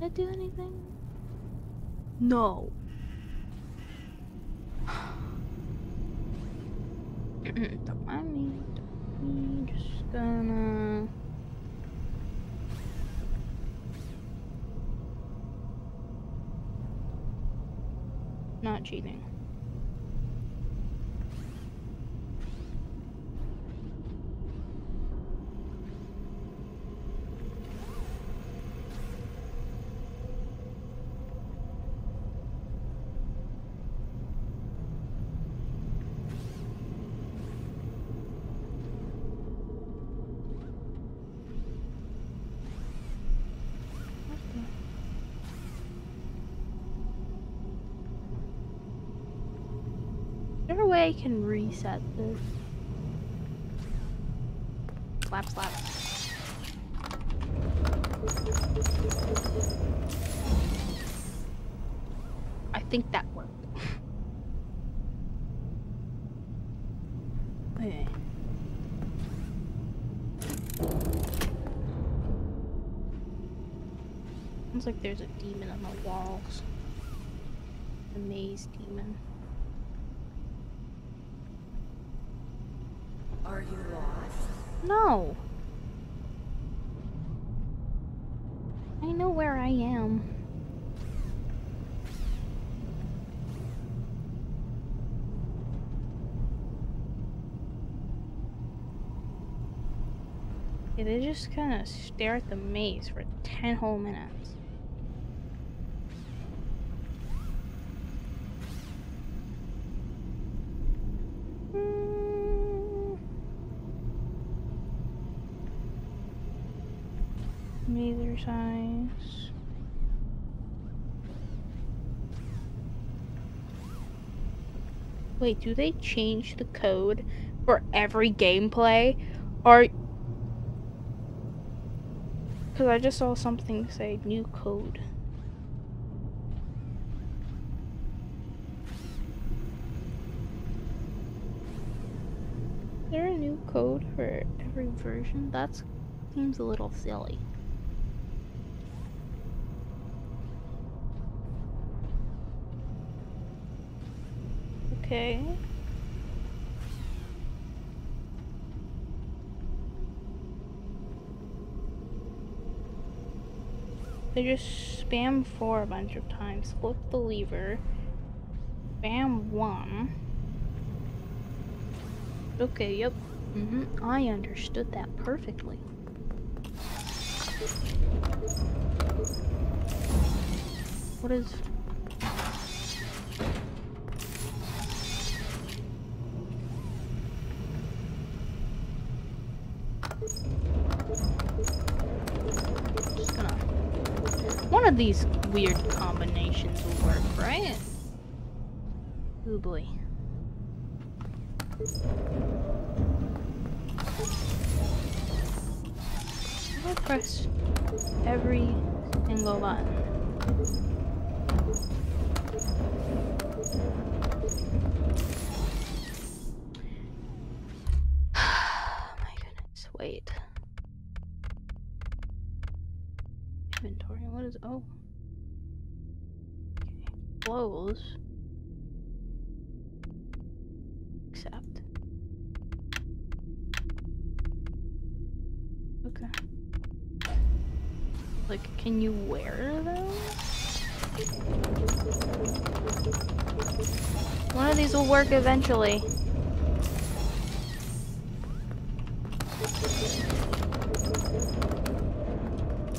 Did it do anything? No. Don't mind me. Don't. Just gonna. Not cheating. Is there a way I can reset this? Slap, slap. I think that worked. okay. Sounds like there's a demon on the walls. The maze demon. Are you lost? No. I know where I am. Yeah, they just kind of stare at the maze for 10 whole minutes. Mm. Neither size. Wait, do they change the code for every gameplay? Or because I just saw something say new code. Is there a new code for every version? That seems a little silly. Okay. They just spam four a bunch of times. Flip the lever. Spam one. Okay, yep. hmm I understood that perfectly. What is... of these weird combinations will work, right? Oh boy. Press every single button. My goodness, wait. Inventory, what is oh? Okay. Close. Accept. Okay. Like, can you wear those? One of these will work eventually.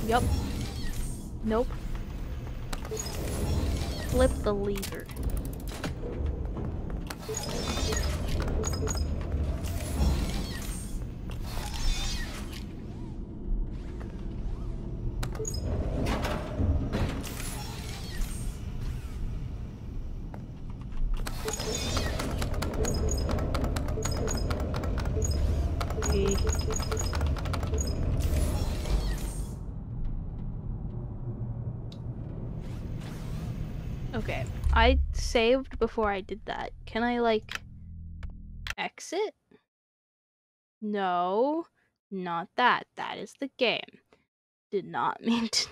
Yup. Nope. Flip the lever. Before I did that. Can I like exit? No, not that. That is the game. Did not mean to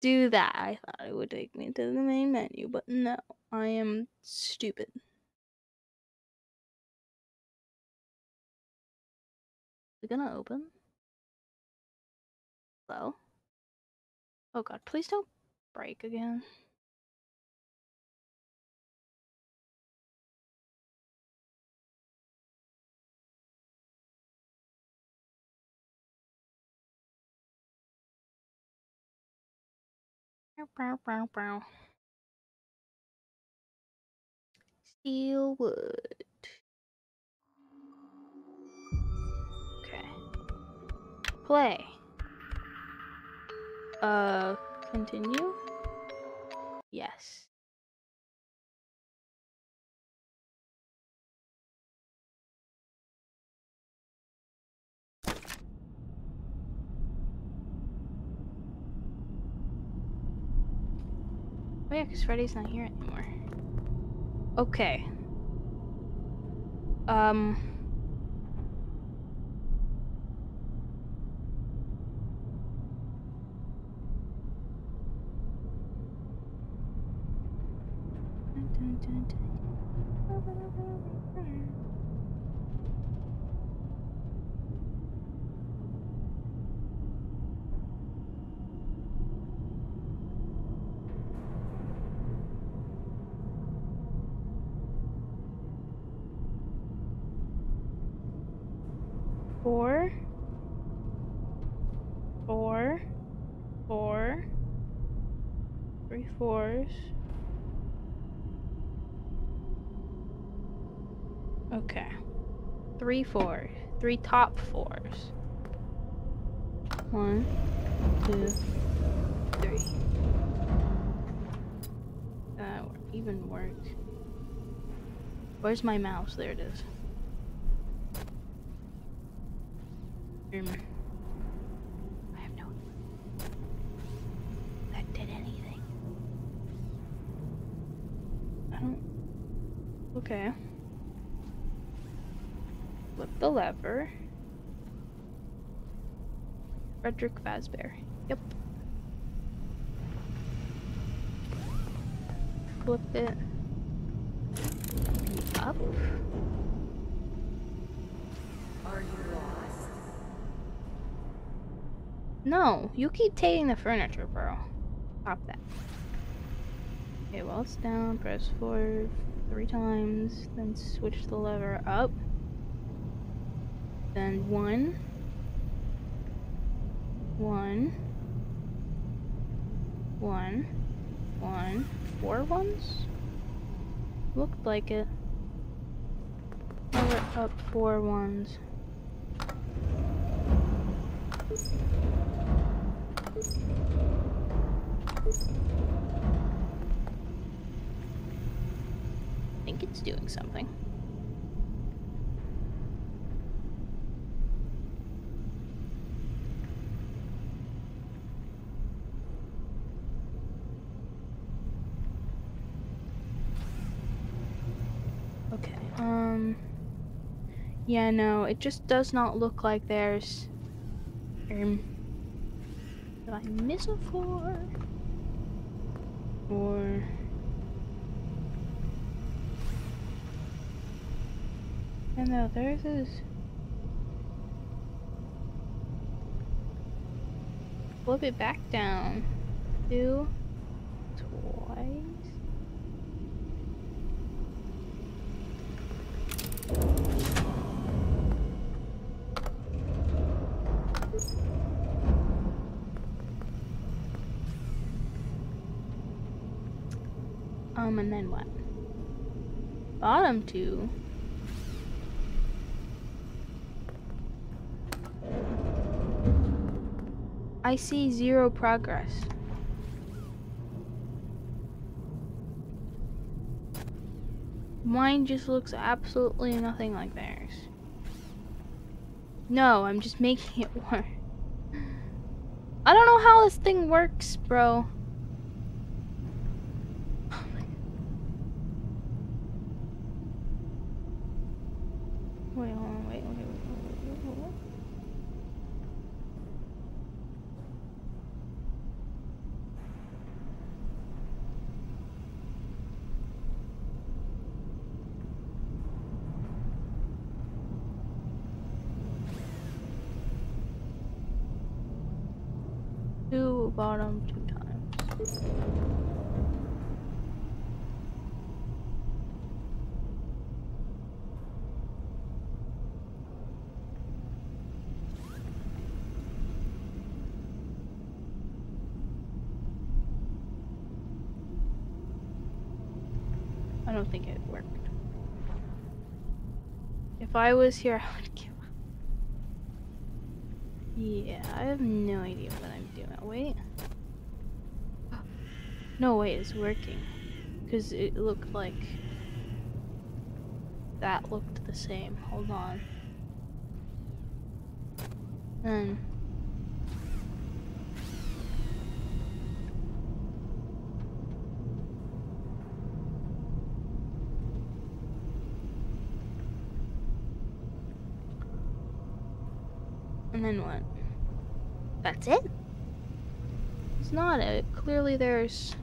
do that. I thought it would take me to the main menu, but no, I am stupid. Is it gonna open? Hello? Oh god, please don't break again. Steel Wool. Okay. Play. Uh, continue? Yes. Oh yeah, because Freddy's not here anymore. Okay. Um. Four. Four. Four. Three Okay. Three fours. Three top fours. One, two, three. That even worked. Where's my mouse? There it is. Um, I have no that did anything. I don't. Okay. Flip the lever. Frederick Fazbear. Yep. Flip it. Up. Are you lost? No, you keep taking the furniture, bro. Stop that. Okay, while it's down, press forward three times, then switch the lever up. Then one. One. One. One. Four ones? Looked like it. Lever up four ones. I it's doing something. Okay, um... Yeah, no, it just does not look like there's... Um... Did I miss a floor? Or... I know, there's this... Flip it back down. Two. Twice. Um, and then what? Bottom two. I see zero progress. Mine just looks absolutely nothing like theirs. No, I'm just making it work. I don't know how this thing works, bro. Oh wait, hold on, wait, wait, wait, wait, wait, wait, wait. Two bottom, two times. I don't think it worked. If I was here, I would give up. Yeah, I have no idea what I'm doing. Wait. No, wait, it's working. Because it looked like that looked the same. Hold on. Then. And then what? That's it? It's not it. Clearly there's...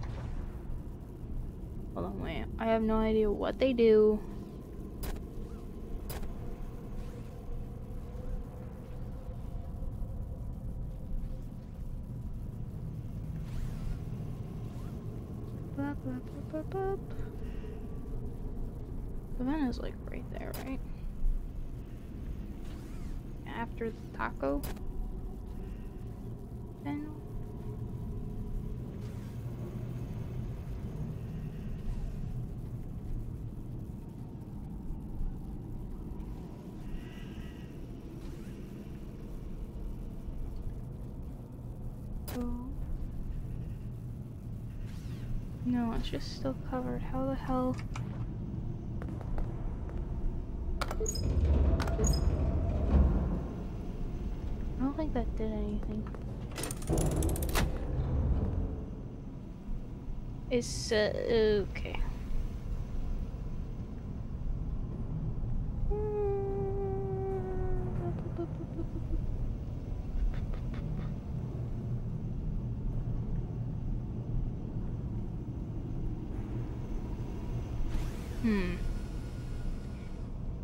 I have no idea what they do. The vent is like right there, right? After the taco panel? Oh. It's just still covered. How the hell? I don't think that did anything. It's uh, okay. Hmm.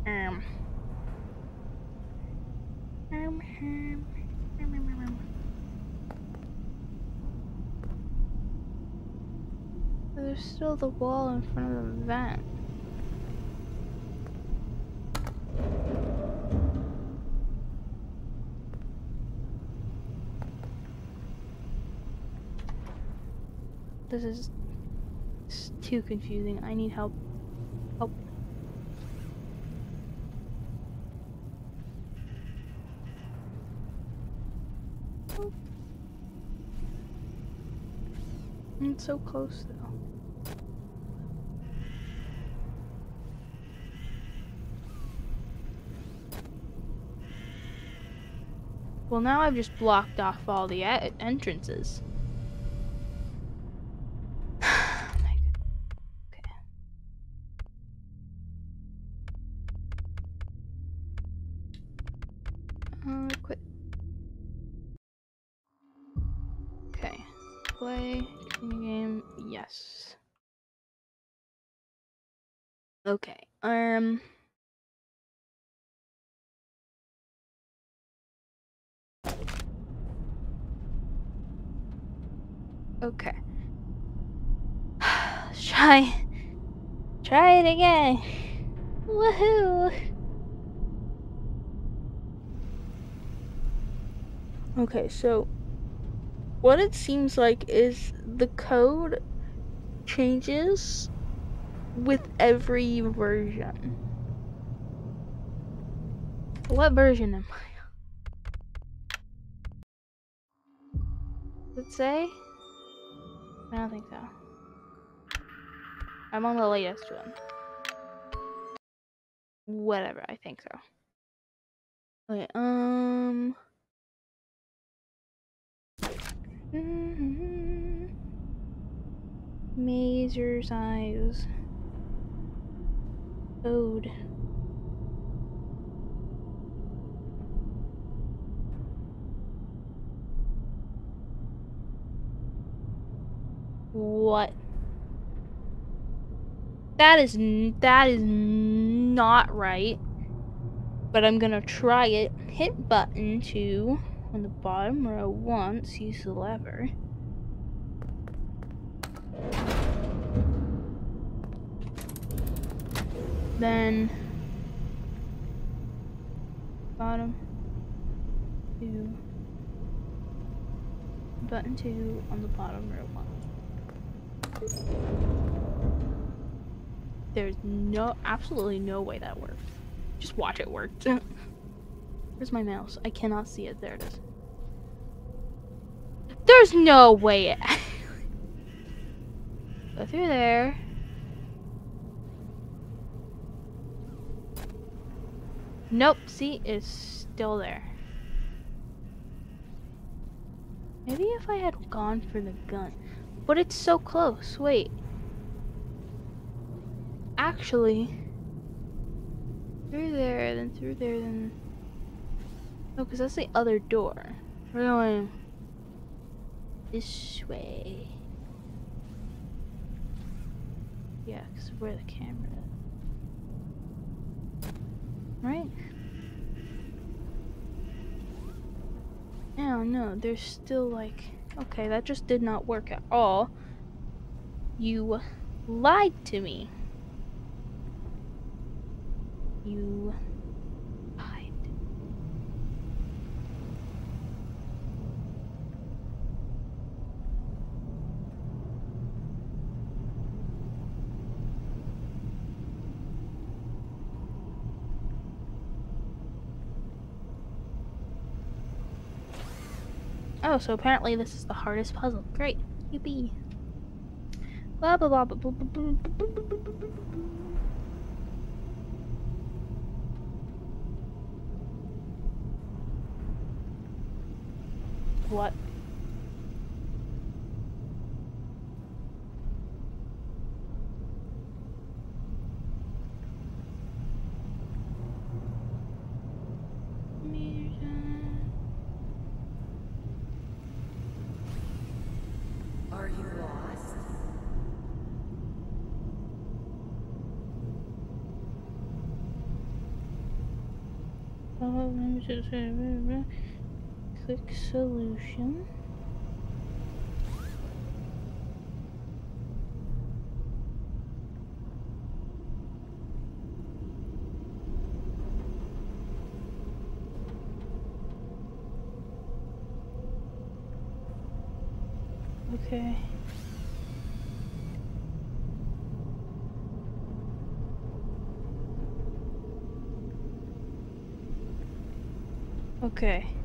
Um. Um, um, um, um, um. The wall in front of the vent. This is too confusing. I need help. Help. It's so close though. Well, now I've just blocked off all the entrances. It again. Woohoo! Okay, so what it seems like is the code changes with every version. What version am I on? Does it say? I don't think so. I'm on the latest one. Whatever, I think so. Okay, um. Mazercise. Code. What? That is that is not right. But I'm gonna try it. Hit button two on the bottom row once. Use the lever. Then bottom two button two on the bottom row one. There's no absolutely no way that worked. Just watch it work. Where's my mouse? I cannot see it. There it is. There's no way it Go through there. Nope, see, it's still there. Maybe if I had gone for the gun. But it's so close. Wait. Actually. Through there, then through there, then. No, because that's the other door. We're going this way. Yeah, because where the camera is. Right? Yeah, no, there's still like. Okay, that just did not work at all. You lied to me. You lied. Oh, so apparently this is the hardest puzzle. Great. Yippee. Blah blah blah blah blah blah blah blah blah blah blah blah. What? Are you lost? Oh, let me just say Quick solution. Okay. Okay.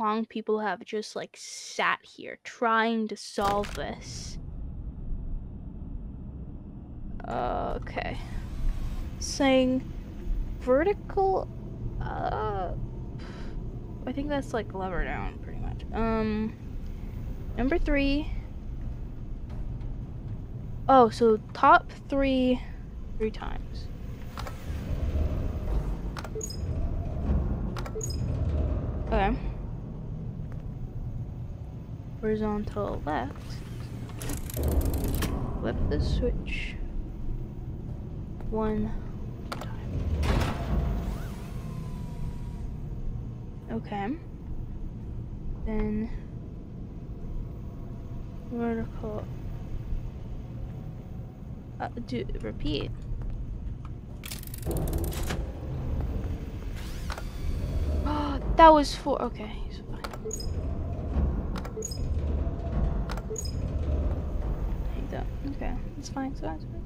Long people have just like sat here trying to solve this. Okay. Saying vertical uh I think that's like lever down pretty much. Um number 3 Oh, so top 3 three times. Okay. Horizontal left. Flip the switch. One time. Okay. Then vertical. Uh, do repeat. That was four. Okay, That. Okay, it's fine. It's fine. It's fine.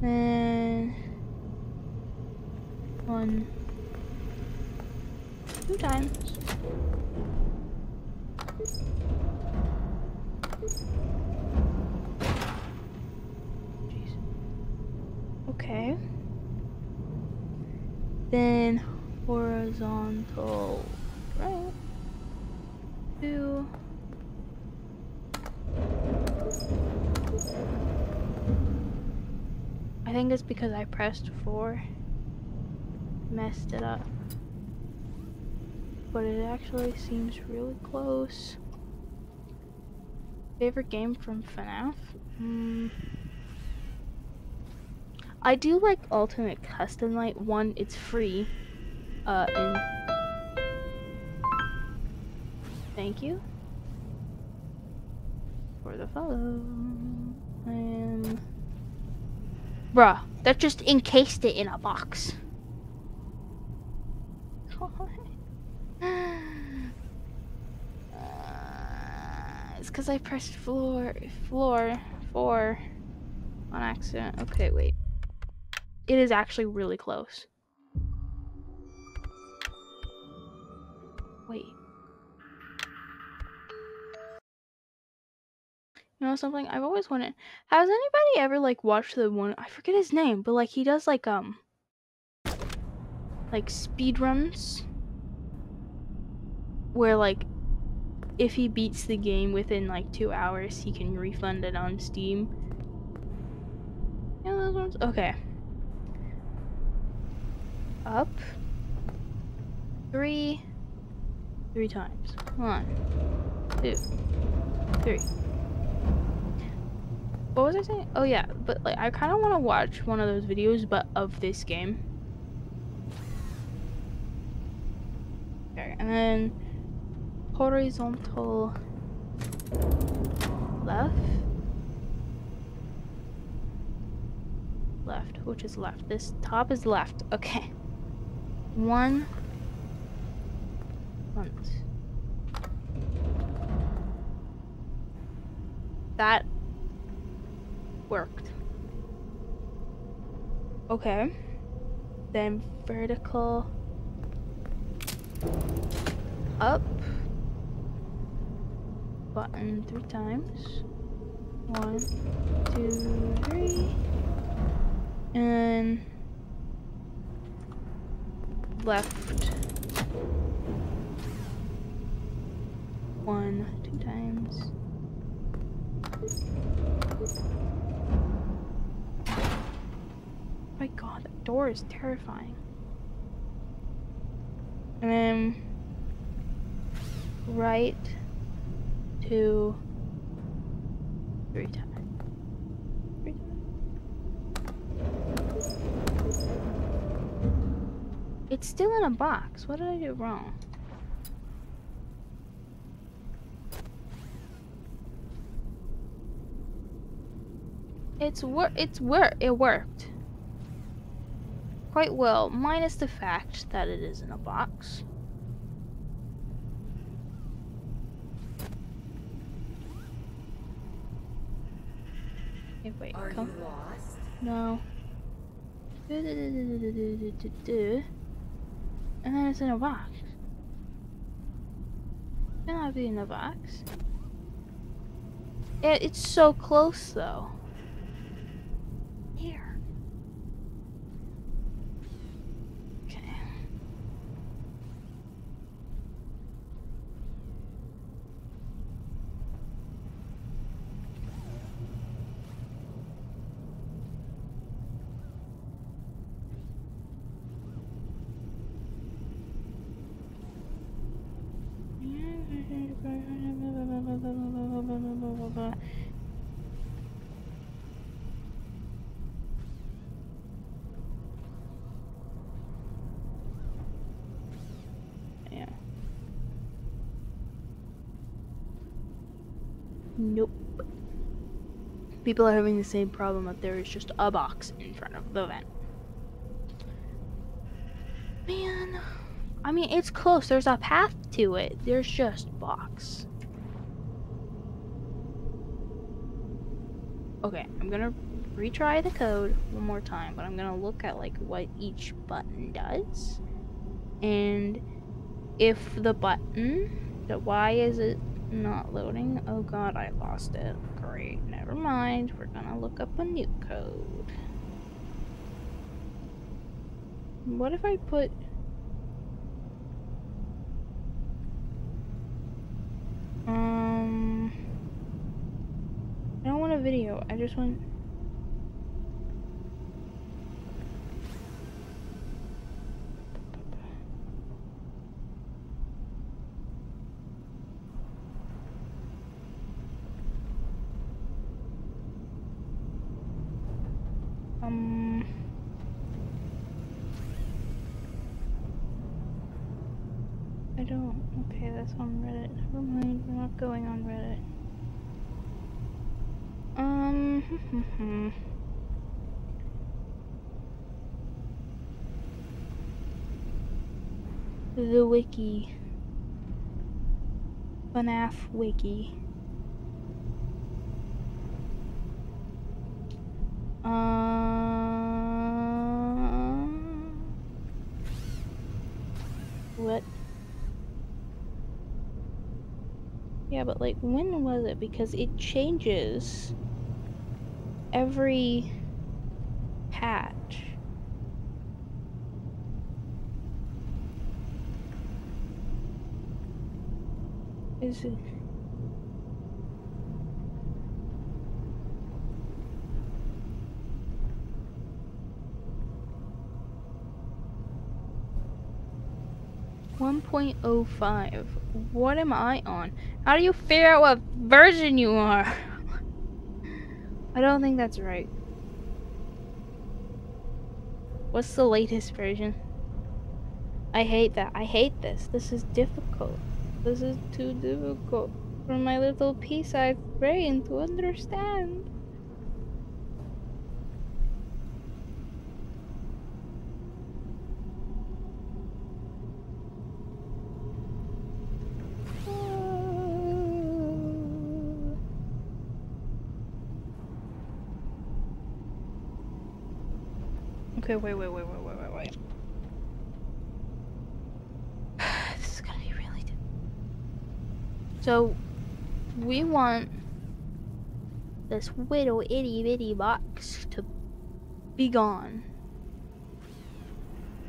Then one, two times. Jeez. Okay. Then horizontal right. Two. Think it's because I pressed four. Messed it up. But it actually seems really close. Favorite game from FNAF? Hmm. I do like Ultimate Custom Night 1, it's free. Uh, and thank you for the follow. Bruh, that just encased it in a box. It's because I pressed floor, floor, four on accident. Okay, wait. It is actually really close. Know something? I've always wanted. Has anybody ever like watched the one? I forget his name, but like he does like um, like speed runs, where like if he beats the game within like two hours, he can refund it on Steam. Know those ones? Okay. Up. Three. Three times. One, two, three. What was I saying? Oh yeah, but like I kind of want to watch one of those videos, but of this game. Okay, and then horizontal left. Left, which is left. This top is left. Okay. One. Once. That worked. Okay. Then vertical up button three times. One, two, three. And left. One, two times. My god, that door is terrifying. And then right two three times. Three times. It's still in a box. What did I do wrong? It's wor it's wor it worked quite well, minus the fact that it is in a box. Okay, wait, Are come. You lost? No. And then it's in a box. Can I be in a box? Yeah, it's so close though. People are having the same problem that there is just a box in front of the vent. Man, I mean, it's close. There's a path to it. There's just box. Okay, I'm gonna retry the code one more time, but I'm gonna look at like what each button does. And if the button, the why is it not loading? Oh god, I lost it. Great, never mind. We're gonna look up a new code. What if I put Um I don't want a video. I just want Um I don't. On Reddit. Never mind. We're not going on Reddit. Um. the wiki. FNAF wiki. Um. Yeah, but like, when was it? Because it changes every patch. Is it? One point oh five. What am I on? How do you figure out what version you are? I don't think that's right. What's the latest version? I hate that. I hate this. This is difficult. This is too difficult for my little pea-sized brain to understand. Okay, wait, wait, wait, wait, wait, wait, wait. this is gonna be really. So, we want this little itty bitty box to be gone.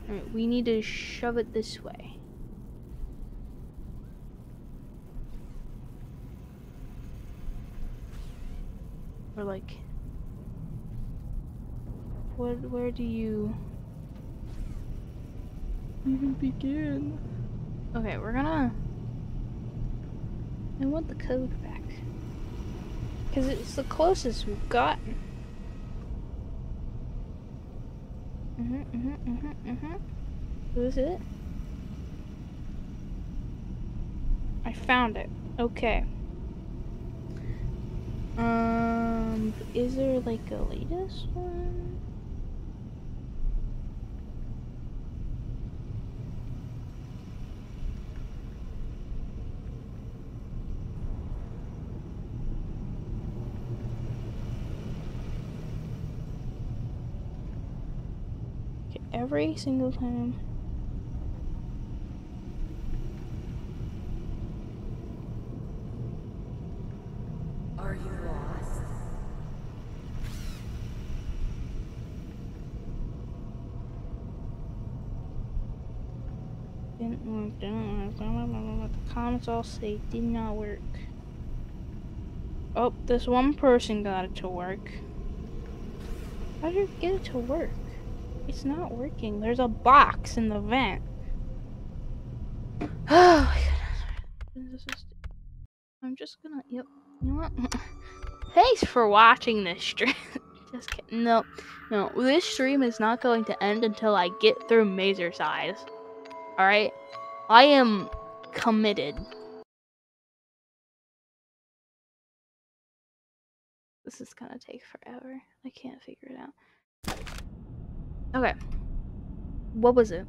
Alright, we need to shove it this way. Or like what where do you even begin? Okay, we're gonna I want the code back. Cause it's the closest we've gotten. Mhm, mhm, mhm, mhm. Who's it? I found it. Okay. Um, is there like a latest one? Every single time. Are you lost? Didn't work, didn't work. blah, blah, blah, blah. The comments all say did not work. Oh, this one person got it to work. How did you get it to work? It's not working. There's a box in the vent. Oh my goodness. This is- I'm just gonna. Yep. You know what? Thanks for watching this stream. just kidding. No, no. This stream is not going to end until I get through Mazercise. Alright? I am committed. This is gonna take forever. I can't figure it out. Okay. What was it?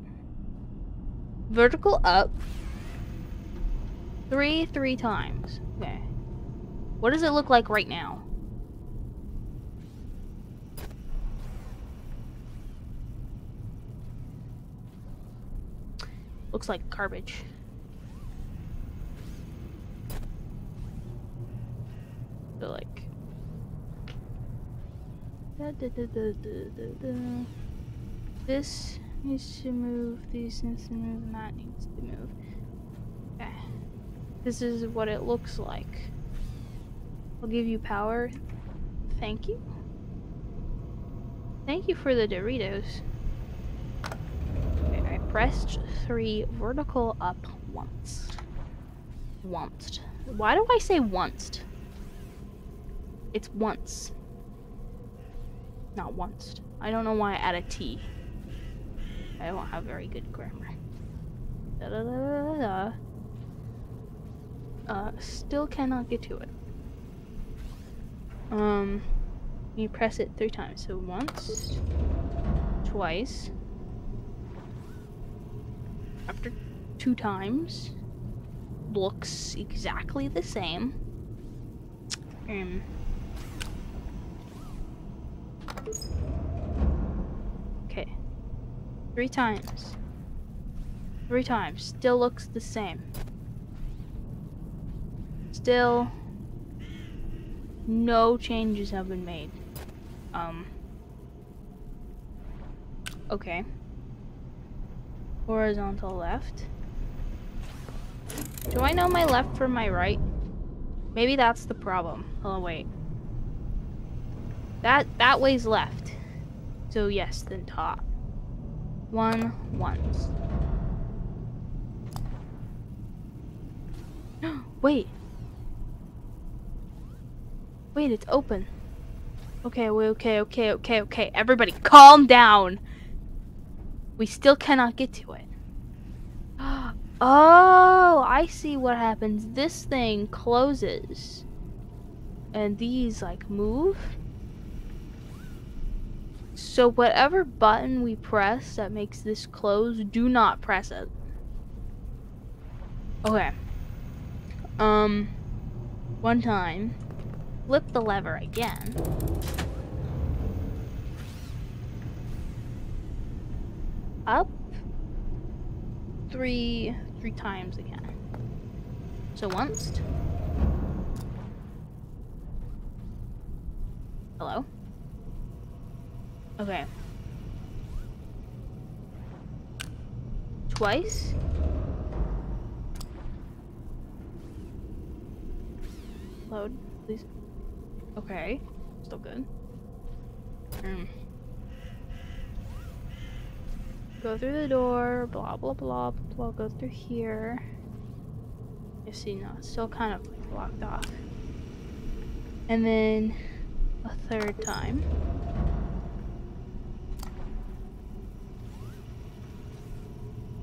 Vertical up. Three, three times. Okay. What does it look like right now? Looks like garbage. Like da, da, da. This needs to move, these needs to move, and that needs to move. Okay. This is what it looks like. I'll give you power. Thank you. Thank you for the Doritos. Okay, I pressed three vertical up once. Once. Why do I say once? It's once. Not once. I don't know why I add a T. I don't have very good grammar. Da da da da da. Uh, still cannot get to it. Um, you press it three times. So once, twice, after two times, looks exactly the same. Um, three times. Three times, still looks the same. Still, no changes have been made. Um, okay horizontal left. Do I know my left from my right? Maybe that's the problem. Oh wait. That that way's left. So yes, then top. One once. wait. Wait, it's open. Okay, okay, okay, okay, okay. Everybody calm down. We still cannot get to it. Oh, I see what happens. This thing closes. And these, like, move. So whatever button we press that makes this close, do not press it. Okay. Um, one time, flip the lever again. up three three times again. So once. Hello? Okay. Twice. Load, please. Okay. Still good. Um go through the door, blah blah blah blah, go through here. You see, no, it's still kind of like off. And then a third time.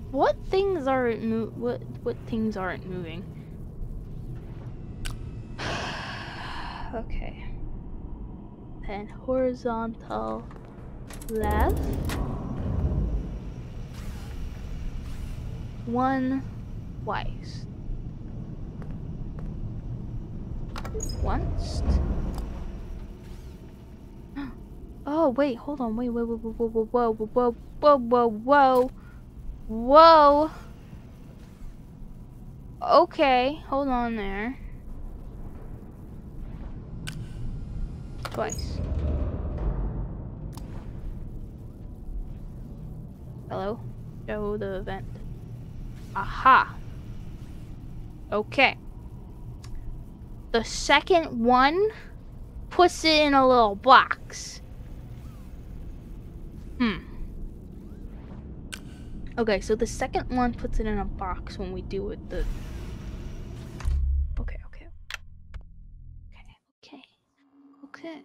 What things aren't mo- what what things aren't moving? okay. Then horizontal left. one twice. Once. Oh wait, hold on, wait, wait, wait, whoa, whoa, whoa, whoa, whoa, whoa, whoa, whoa. Okay, hold on there. Twice. Hello? Show the event. Aha. Okay. The second one puts it in a little box. Hmm. Okay, so the second one puts it in a box when we do it the Okay, okay. Okay, okay. Okay.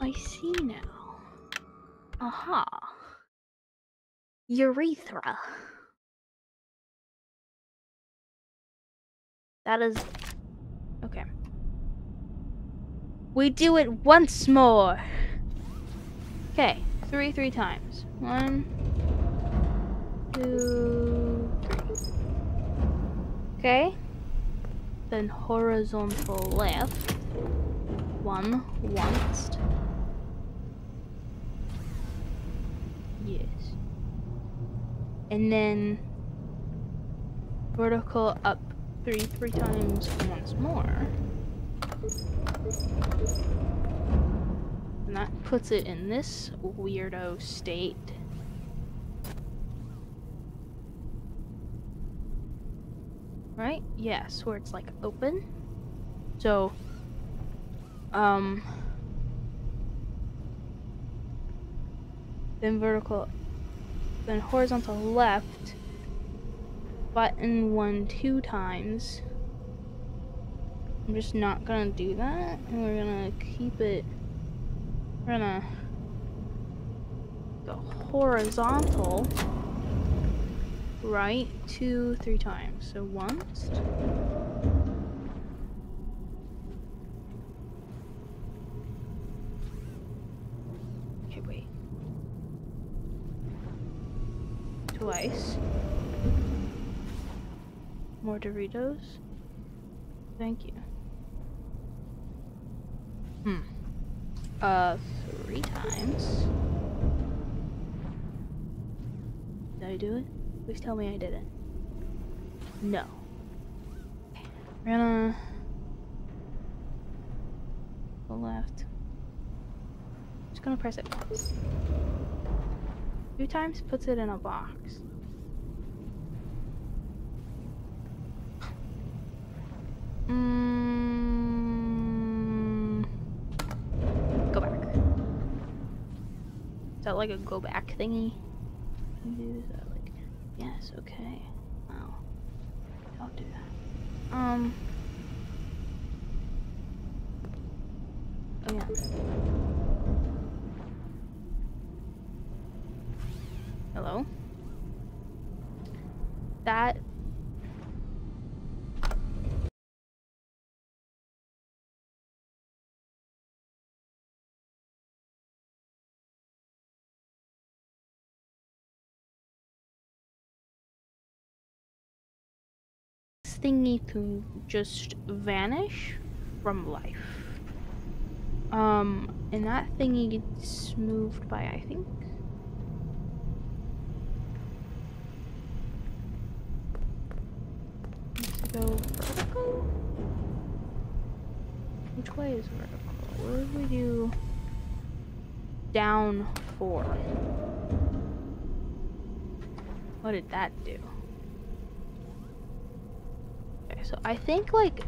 I see now. Aha. Urethra. That is okay. We do it once more. Okay, three, three times. One, two, three. Okay. Then horizontal left. One once. Yes. And then vertical up three, three times once more. And that puts it in this weirdo state. Right? Yes, where it's like open. So, um, then vertical, then horizontal left, button one two times. I'm just not gonna do that, and we're gonna keep it, we're gonna go horizontal, right, two, three times. So once, okay, wait, twice. More Doritos. Thank you. Hmm. Uh, three times. Did I do it? Please tell me I didn't. No. Okay. We're gonna go left. Just gonna press it once. Two times puts it in a box. Mm, go back. Is that like a go back thingy? Yes, okay. Do that. Um. Oh yeah. Hello? That thingy to just vanish from life. Um, and that thingy gets moved by, I think. Go vertical. Which way is vertical? What did we do? Down four. What did that do? So I think like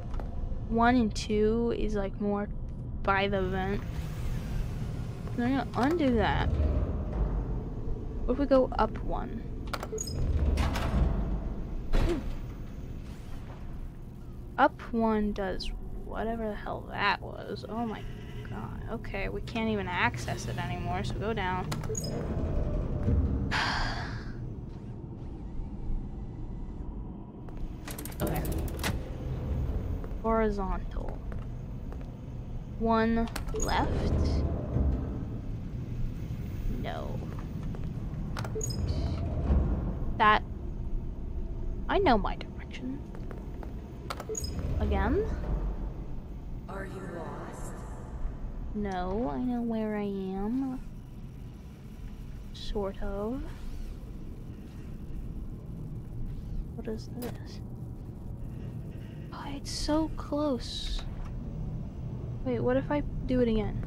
one and two is like more by the vent. I'm gonna undo that. What if we go up one? Ooh. Up one does whatever the hell that was. Oh my god. Okay, we can't even access it anymore, so go down. okay. Horizontal. One left. No. That. I know my direction. Again? Are you lost? No, I know where I am. Sort of. What is this? It's so close. Wait, what if I do it again?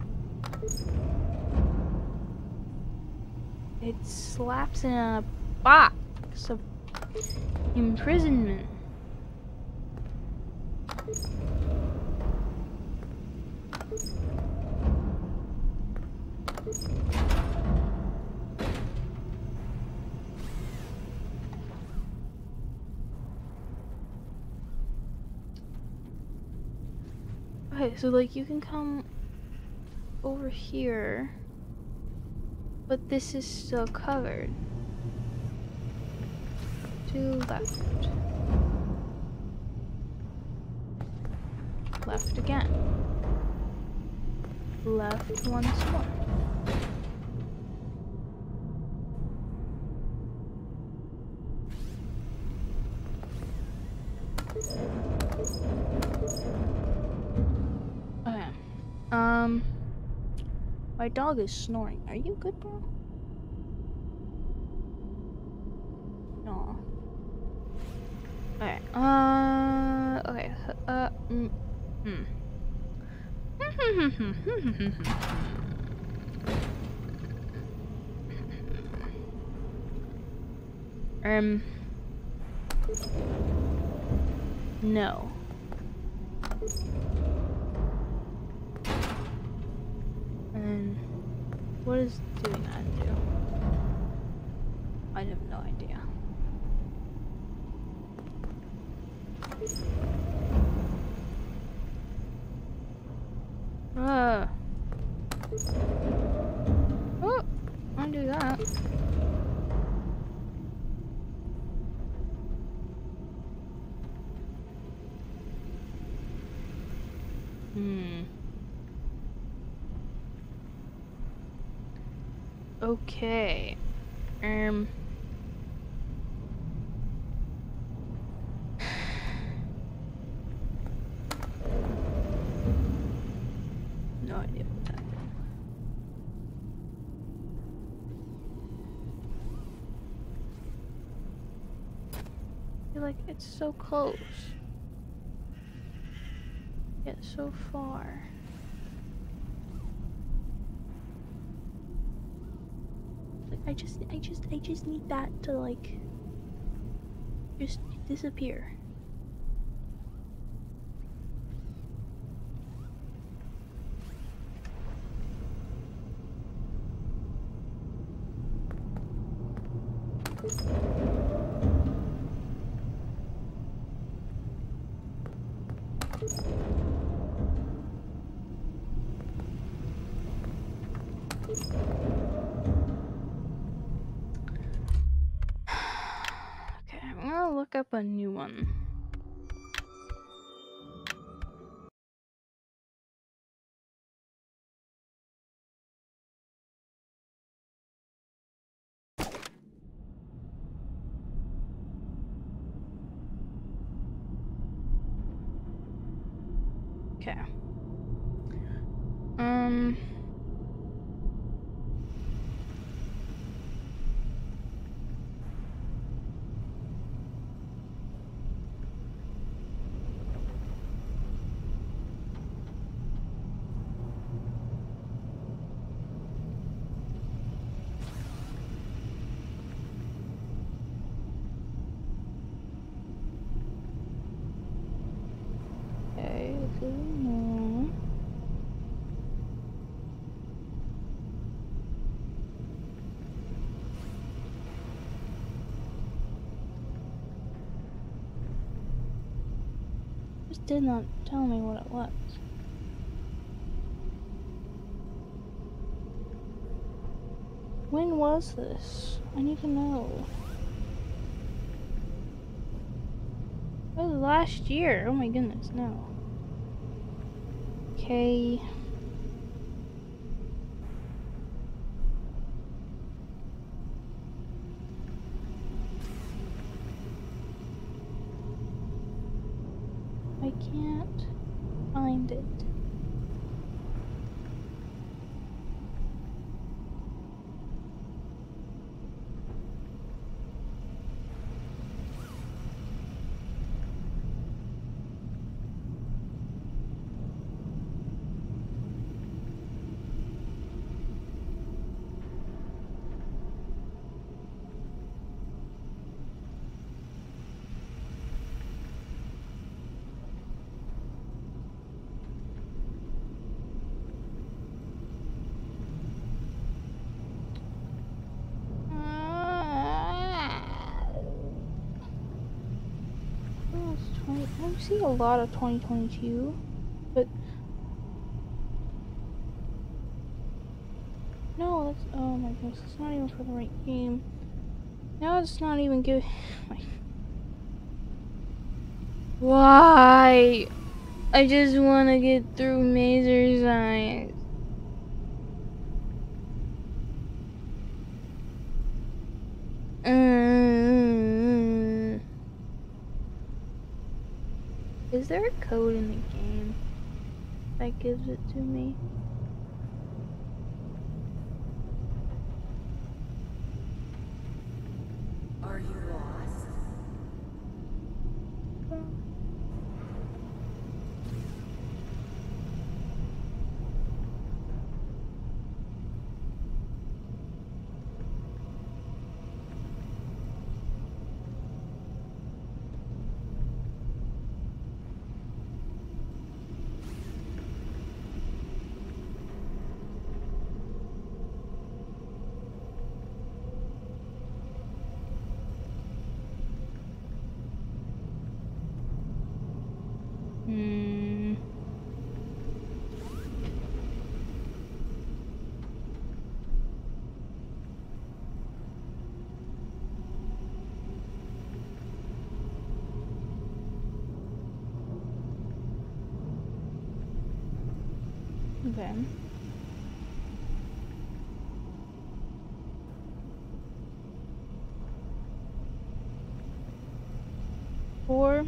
It slaps in a box of imprisonment. Okay, so like you can come over here, but this is still covered. To left. Left again. Left once more. Um. My dog is snoring. Are you good, bro? No. Okay. Uh. Okay. Uh. Mm, hmm. um. No. And what is doing that do? I have no idea. Uh. Oh, undo that. Hmm. Okay. Um. No idea what's happening. I feel like it's so close. Yet so far. I just I just I just need that to like just disappear. A new one. Okay. Um. Okay, so no. Just did not tell me what it was. When was this? I need to know. Was last year. Oh my goodness, no. Okay. I can't find it. See a lot of 2022, but no, that's oh my goodness, it's not even for the right game. Now it's not even good. Why? I just want to get through Mazercise. Mm. Is there a code in the game that gives it to me? Are you lost? Hmm. Okay. Four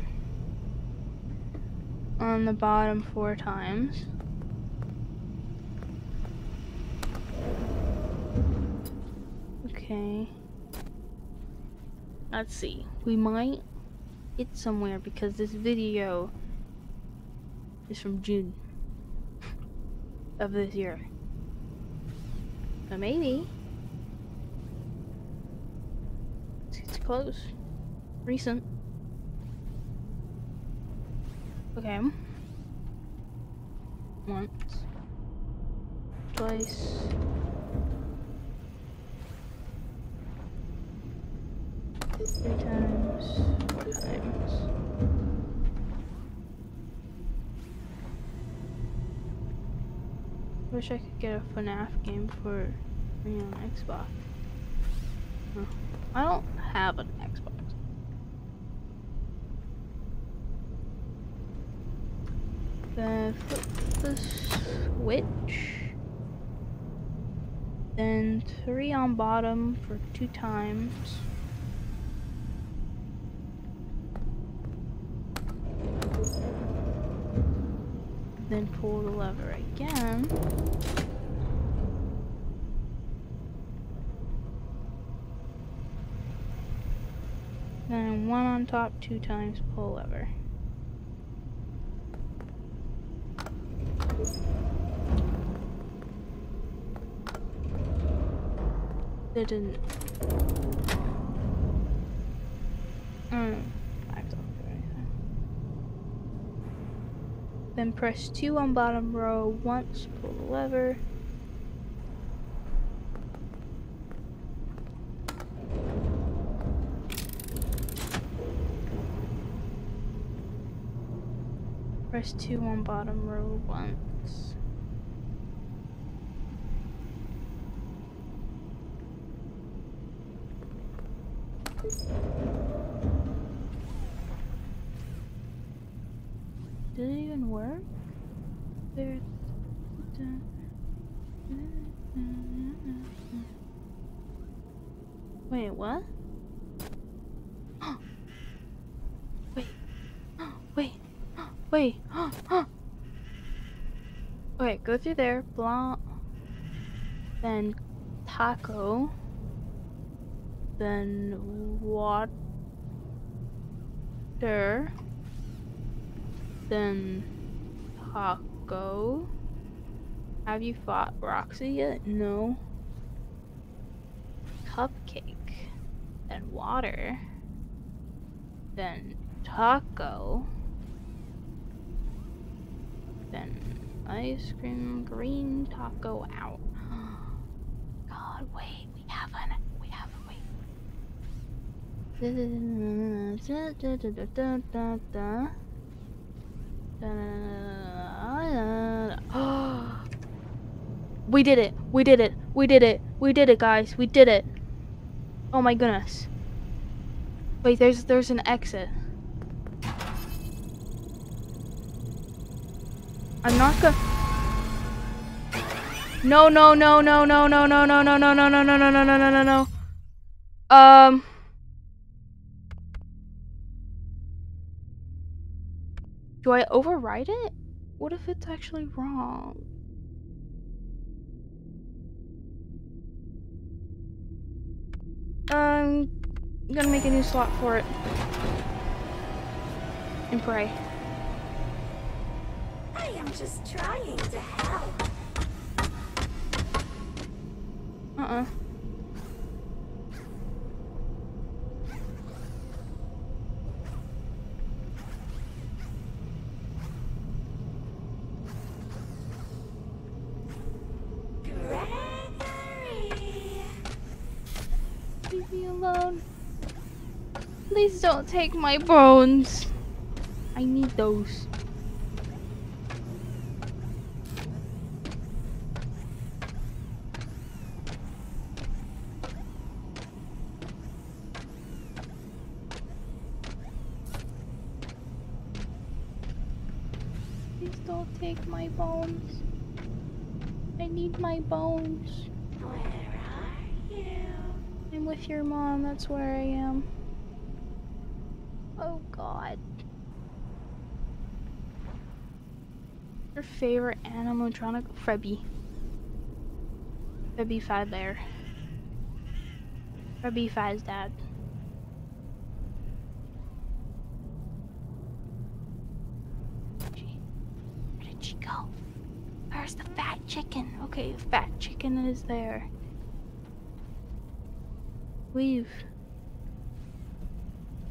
on the bottom four times. Okay. Let's see. We might hit somewhere because this video is from June of this year. So maybe it's close. Recent. Okay. Once. Twice. Three times. Four times. Wish I could get a FNAF game for me on Xbox. I don't have an Xbox. Then flip the Then three on bottom for two times. Then pull the lever again. Then one on top two times, pull lever. Didn't. Then press 2 on bottom row once, pull the lever. Press 2 on bottom row once. Did it even work? There's. Mm-hmm, mm-hmm, mm-hmm. Wait, what? Wait. Wait. Wait. Okay, go through there. Blanc. Then taco. Then water. Then taco. Have you fought Roxy yet? No. Cupcake. Then water. Then taco. Then ice cream green taco out. God, wait, we have an we have a wait. Da, da, da, da, da, da, da, da. We did it. We did it. We did it. We did it, guys. We did it. Oh my goodness. Wait, there's there's an exit. I'm not gonna No, no, no, no, no, no, no, no, no, no, no, no, no, no, no, no, no, no, no. Um Do I override it? What if it's actually wrong? I'm gonna make a new slot for it. And pray. I am just trying to help. Uh-uh. Please don't take my bones. I need those. Please don't take my bones. I need my bones. Where are you? I'm with your mom, that's where I am. Oh god. Your favorite animatronic? Frebby. Frebby Fazbear. Frebby Fazdad. She- Where did she go? Where's the fat chicken? Okay, the fat chicken is there. Leave.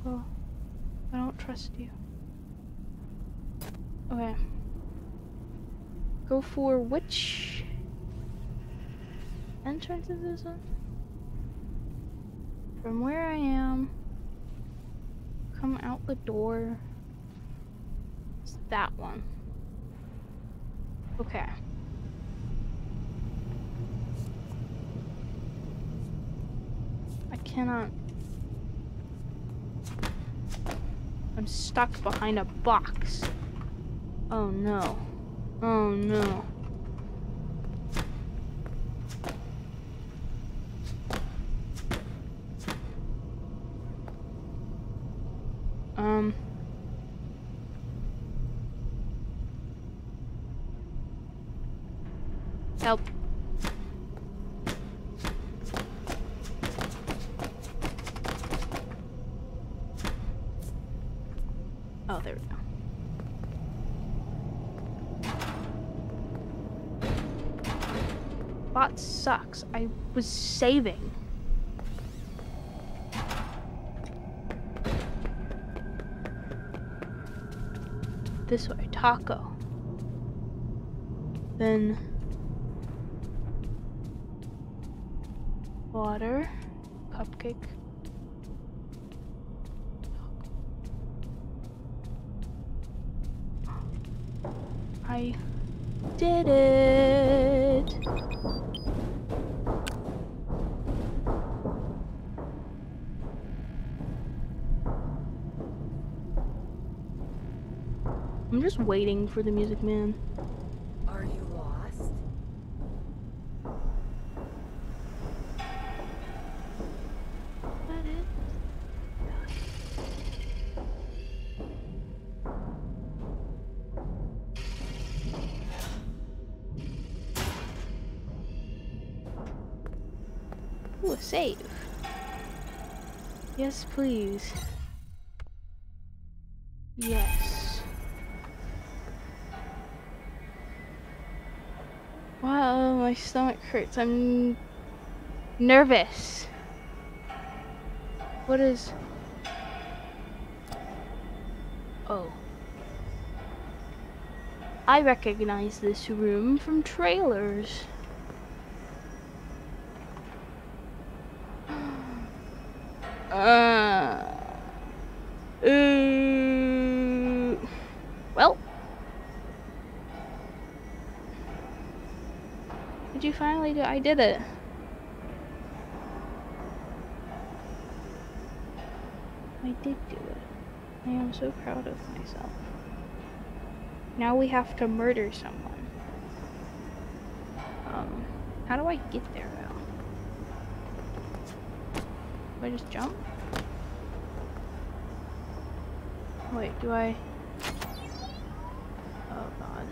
Oh, I don't trust you. Okay. Go for which entrance is this one? From where I am, come out the door. It's that one. Okay. I cannot. I'm stuck behind a box. Oh no. Oh no. Um. Help. Oh, there we go. Bot sucks. I was saving. This way, taco. Then just waiting for the music man. Are you lost? That it? Ooh, save. Yes, please. Hurts. I'm nervous. What is. Oh. I recognize this room from trailers. Uh. Uh. Well, finally did. I did it. I did do it. I am so proud of myself. Now we have to murder someone. Um, how do I get there now? Do I just jump? Wait, do I? Oh god.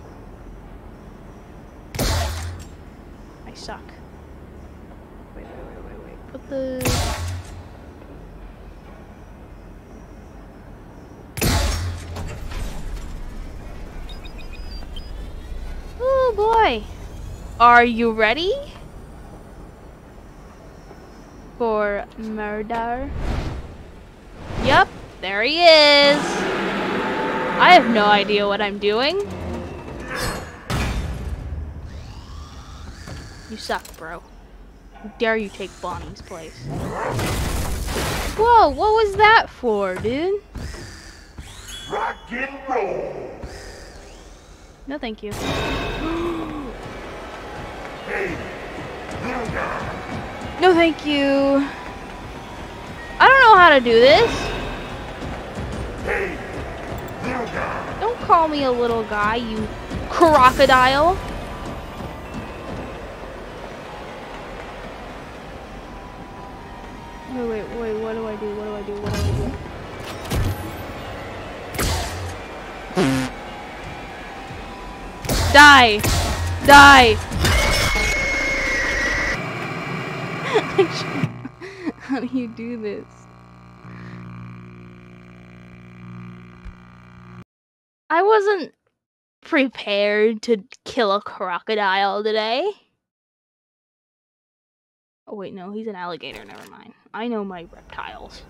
I suck. Wait, wait, wait, wait, wait. Put the... Oh boy! Are you ready? For murder? Yup, there he is! I have no idea what I'm doing. You suck, bro. How dare you take Bonnie's place? Whoa, what was that for, dude? Rock and roll! No, thank you. No, thank you. I don't know how to do this. Don't call me a little guy, you crocodile. Wait, wait, wait, what do I do? What do I do? What do I do? Die! Die! How do you do this? I wasn't prepared to kill a crocodile today. Oh wait, no, he's an alligator, never mind. I know my reptiles.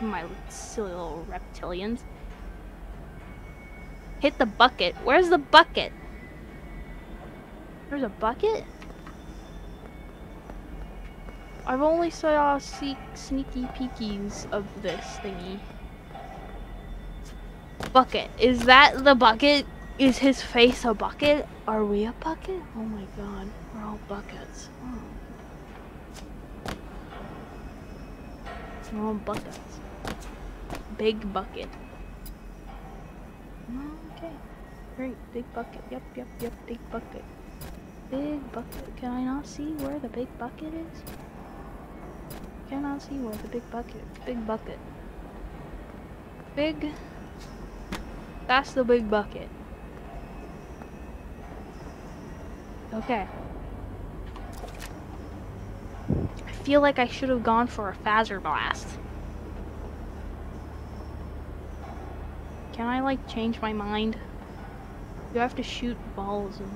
My silly little reptilians. Hit the bucket. Where's the bucket? There's a bucket? I've only saw see sneaky peekies of this thingy. Bucket. Is that the bucket? Is his face a bucket? Are we a bucket? Oh my god. We're all buckets. Oh. We're all buckets. Big bucket. Okay. Great. Big bucket. Yep, yep, yep. Big bucket. Big bucket. Can I not see where the big bucket is? I cannot see where the big bucket. Big bucket. Big. That's the big bucket. Okay. I feel like I should have gone for a Fazer Blast. Can I like change my mind? You have to shoot balls and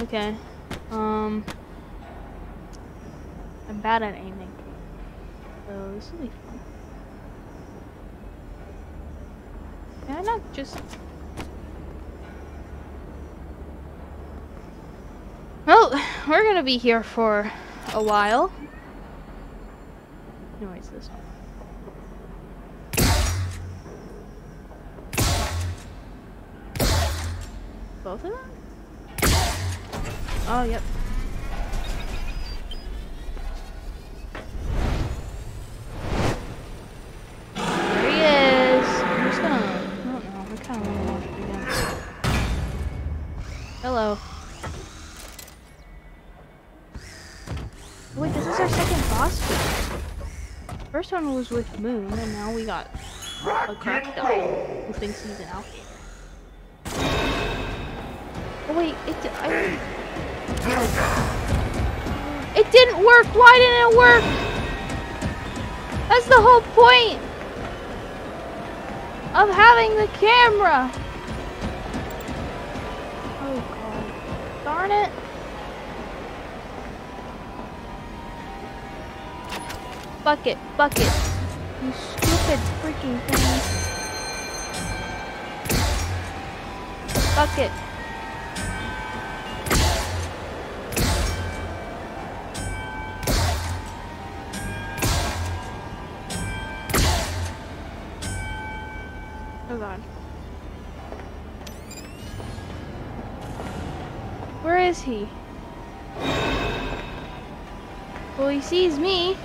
Okay. Um I'm bad at aiming. So this will be fun. Can I not just Well, we're gonna be here for a while. Anyways, this one. Both of them? Oh, yep. Wait, this is our second boss. fight. First one was with Moon, and now we got a crocodile who thinks he's an alligator. Oh wait, it di- I, It didn't work. Why didn't it work? That's the whole point of having the camera. Darn it. Bucket, bucket. You stupid freaking thing. Bucket. Oh god. Is he? Well, he sees me.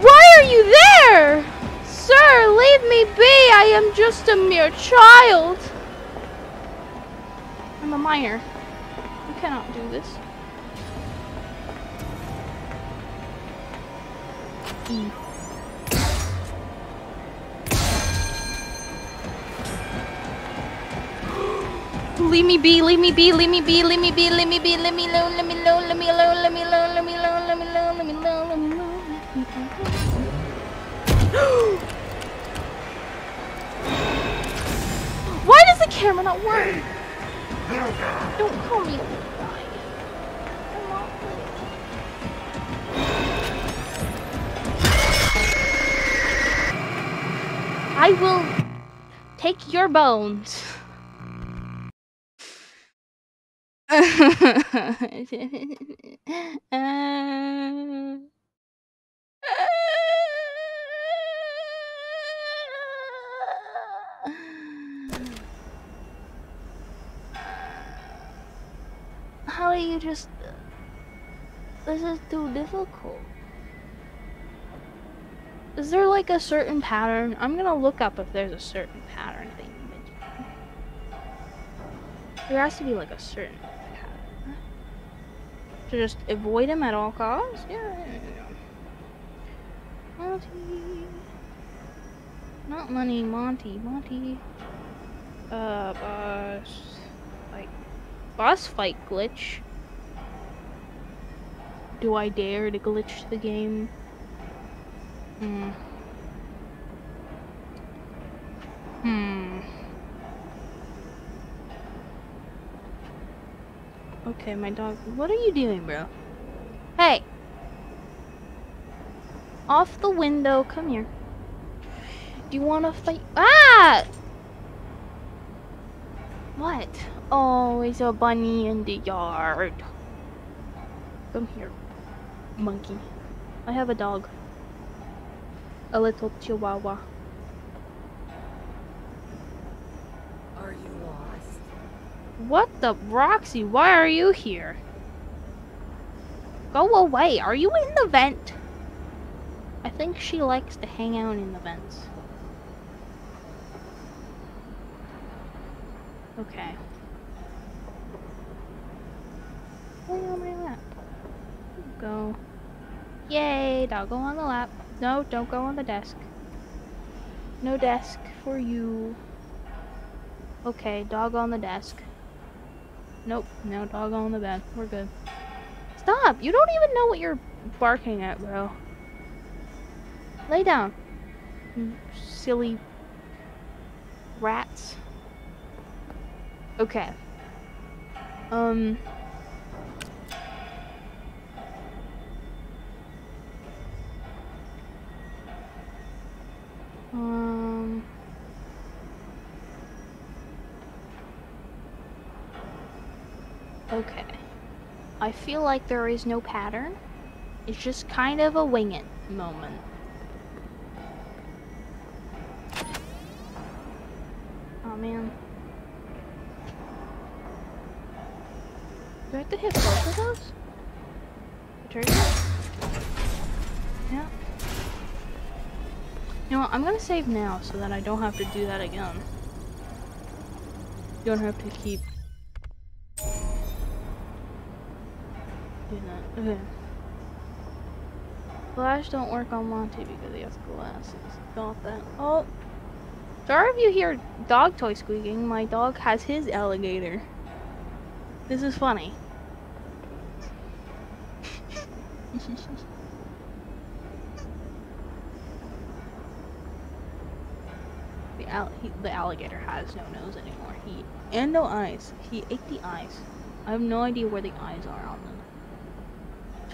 Why are you there? Sir, leave me be. I am just a mere child. I'm a minor. You cannot do this. Leave me be, leave me be, leave me be, leave me be, leave me be, leave me alone, leave me alone, leave me alone, leave me alone, leave me alone, leave me alone, leave me alone, leave me alone, leave me alone. Why does the camera not work? Don't call me. Why? I'm not ready. I will take your bones. How are you just... This is too difficult. Is there like a certain pattern? I'm gonna look up if there's a certain pattern you. There has to be like a certain. To just avoid him at all costs? Yeah. Monty. Not money, Monty. Monty. Uh, boss. Like, boss fight glitch. Do I dare to glitch the game? Hmm. Hmm. Okay, my dog. What are you doing, bro? Hey! Off the window. Come here. Do you want to fight? Ah! What? Oh, it's a bunny in the yard. Come here, monkey. I have a dog. A little chihuahua. Are you lost? What the Roxy? Why are you here? Go away. Are you in the vent? I think she likes to hang out in the vents. Okay. Lay on my lap. Go. Yay, doggo on the lap. No, don't go on the desk. No desk for you. Okay, dog on the desk. Nope, no dog on the bed. We're good. Stop! You don't even know what you're barking at, bro. Lay down. You silly rats. Okay. Um. Um. Okay. I feel like there is no pattern. It's just kind of a wing it moment. Oh man. Do I have to hit both of those? Yeah. You know what, I'm gonna save now so that I don't have to do that again. Don't have to keep doing that. Okay. Flash don't work on Monty because he has glasses. Got that. Oh. Sorry if you hear dog toy squeaking. My dog has his alligator. This is funny. the, al he, the alligator has no nose anymore. He and no eyes. He ate the eyes. I have no idea where the eyes are on the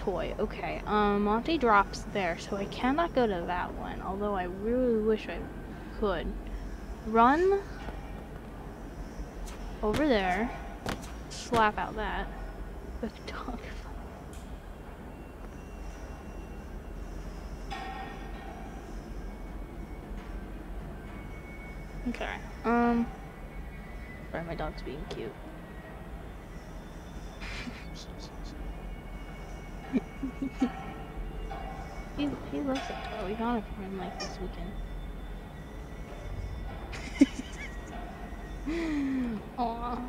toy. Okay, um, Monty drops there, so I cannot go to that one. Although I really wish I could. Run over there. Slap out that. Okay. Um. Sorry, my dog's being cute. he he loves it. Oh, we got it for him like this weekend. Aw.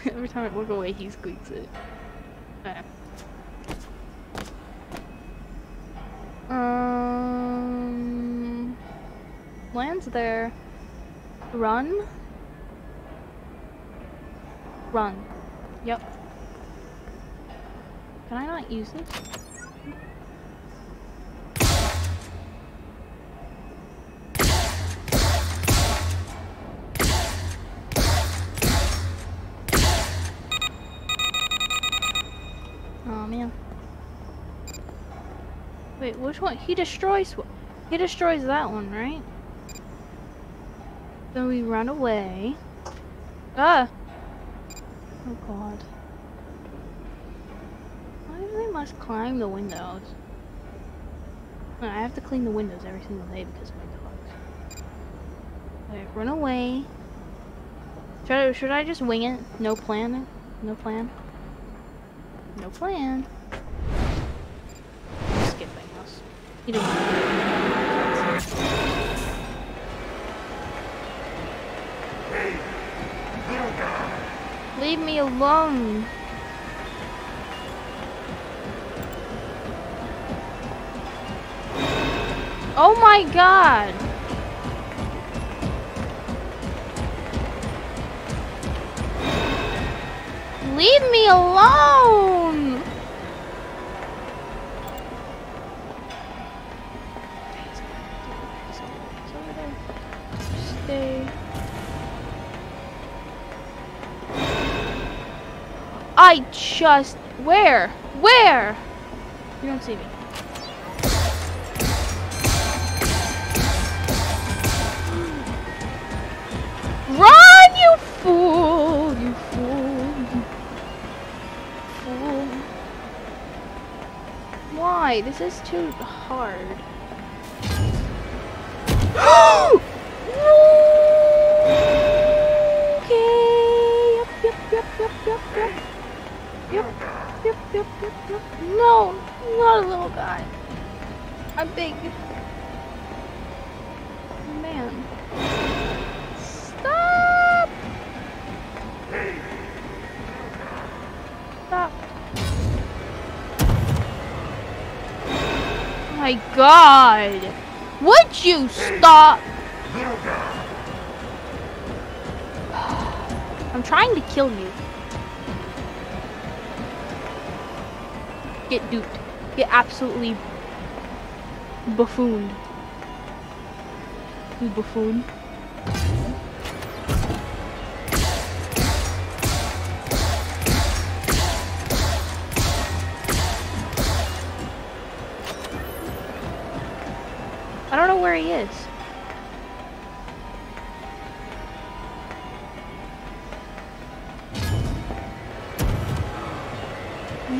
Every time I walk away, he squeaks it. Okay. Um, land's there. Run. Run. Can I not use this? Oh man. Wait, which one? He destroys. He destroys that one, right? Then we run away. Ah. Oh god. Why do they must climb the windows? I have to clean the windows every single day because of my dogs. Okay, run away. Should I, should I just wing it? No plan? No plan? No plan. Skipping us. He doesn't. Leave me alone. Oh my god. Leave me alone. Stay. I just where? Where? You don't see me. This is too hard. okay. Yep, yep, yep, yep, yep, yep. Yep, yep, yep, yep, yep. No, not a little guy. I'm big god! Would you stop? I'm trying to kill you. Get duped. Get absolutely buffooned. You buffoon. He is.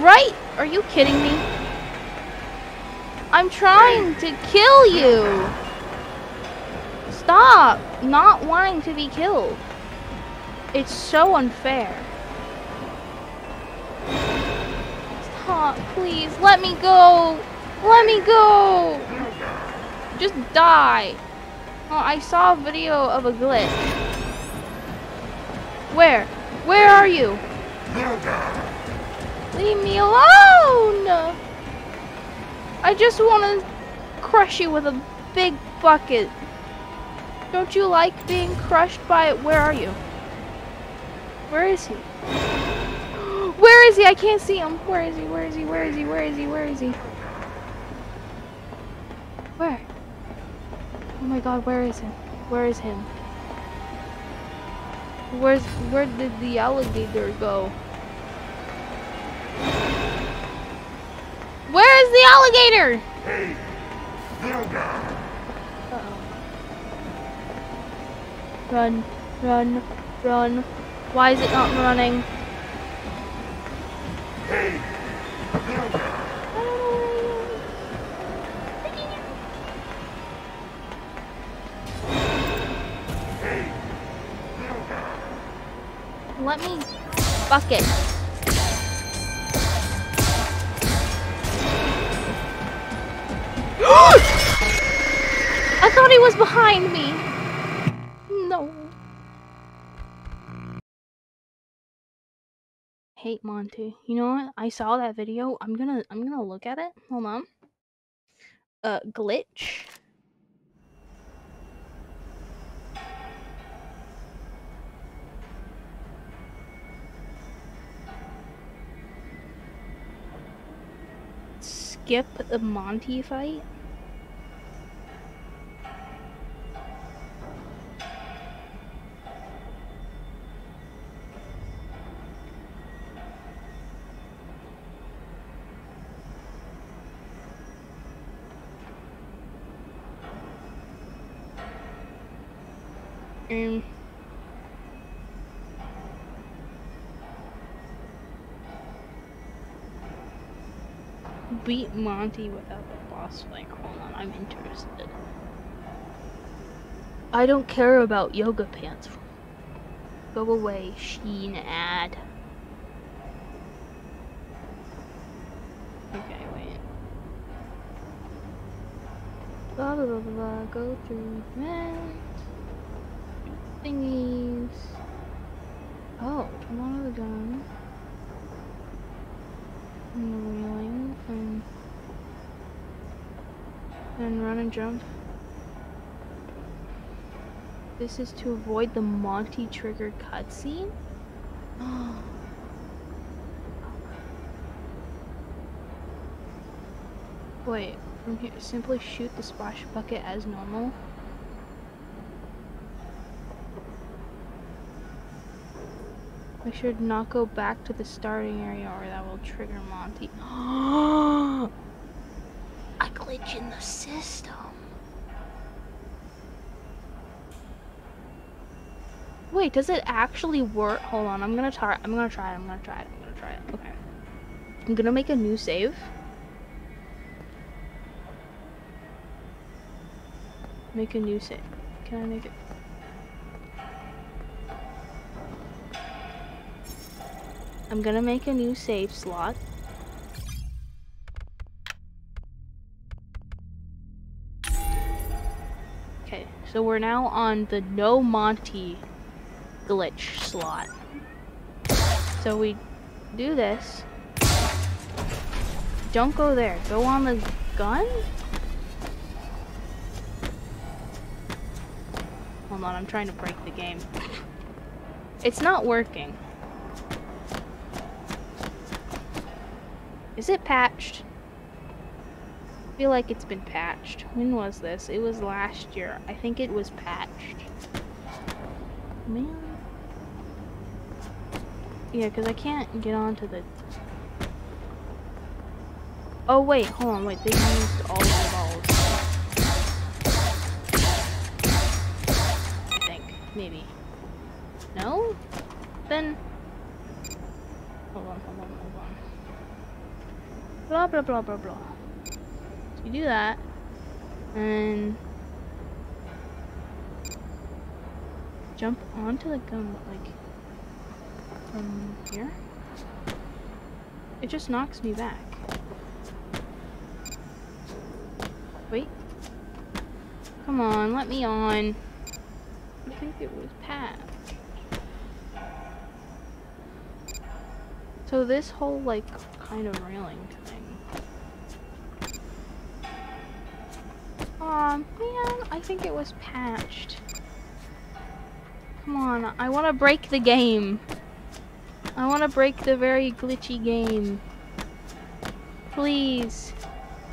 Right? Are you kidding me? I'm trying to kill you. Stop not wanting to be killed. It's so unfair. Stop, please. Let me go. Let me go. Just die. Oh, I saw a video of a glitch. Where? Where are you? Leave me alone! I just want to crush you with a big bucket. Don't you like being crushed by it? Where are you? Where is he? Where is he? I can't see him. Where is he? Where is he? Where is he? Where is he? Where is he? Where? My god, where is him? Where is him? Where's where did the alligator go? Where is the alligator? Hey! Uh-oh. Run, run, run. Why is it not running? I don't know Let me bucket. I thought he was behind me. No. Hate Monty. You know what? I saw that video. I'm gonna I'm gonna look at it. Hold on. Uh glitch. Skip the Monty fight. Um, beat Monty without the boss fight. Hold on, I'm interested. I don't care about yoga pants. Go away, Shein ad. Okay, wait. Blah blah blah blah. blah. Go through events thingies. Oh, one of the guns. And the wheeling and and run and jump. This is to avoid the Monty trigger cutscene. Wait, from here, simply shoot the splash bucket as normal. I should not go back to the starting area or that will trigger Monty. Glitch in the system. Wait, does it actually work? Hold on, I'm gonna try I'm gonna try it, I'm gonna try it, I'm gonna try it. Okay. I'm gonna make a new save. Make a new save. Can I make it? I'm gonna make a new save slot. So we're now on the no Monty glitch slot. So we do this. Don't go there. Go on the gun? Hold on, I'm trying to break the game. It's not working. Is it patched? Feel like it's been patched. When was this? It was last year. I think it was patched. Man. Yeah, because I can't get onto the... Oh, wait. Hold on. Wait. They used all the balls. I think. Maybe. No? Then... Hold on, hold on, hold on. Blah, blah, blah, blah, blah. You do that. And... Jump onto the gun, like... From here? It just knocks me back. Wait. Come on, let me on. I think it was Pat. So this whole, like, kind of railing Man, I think it was patched. Come on, I want to break the game. I want to break the very glitchy game. Please.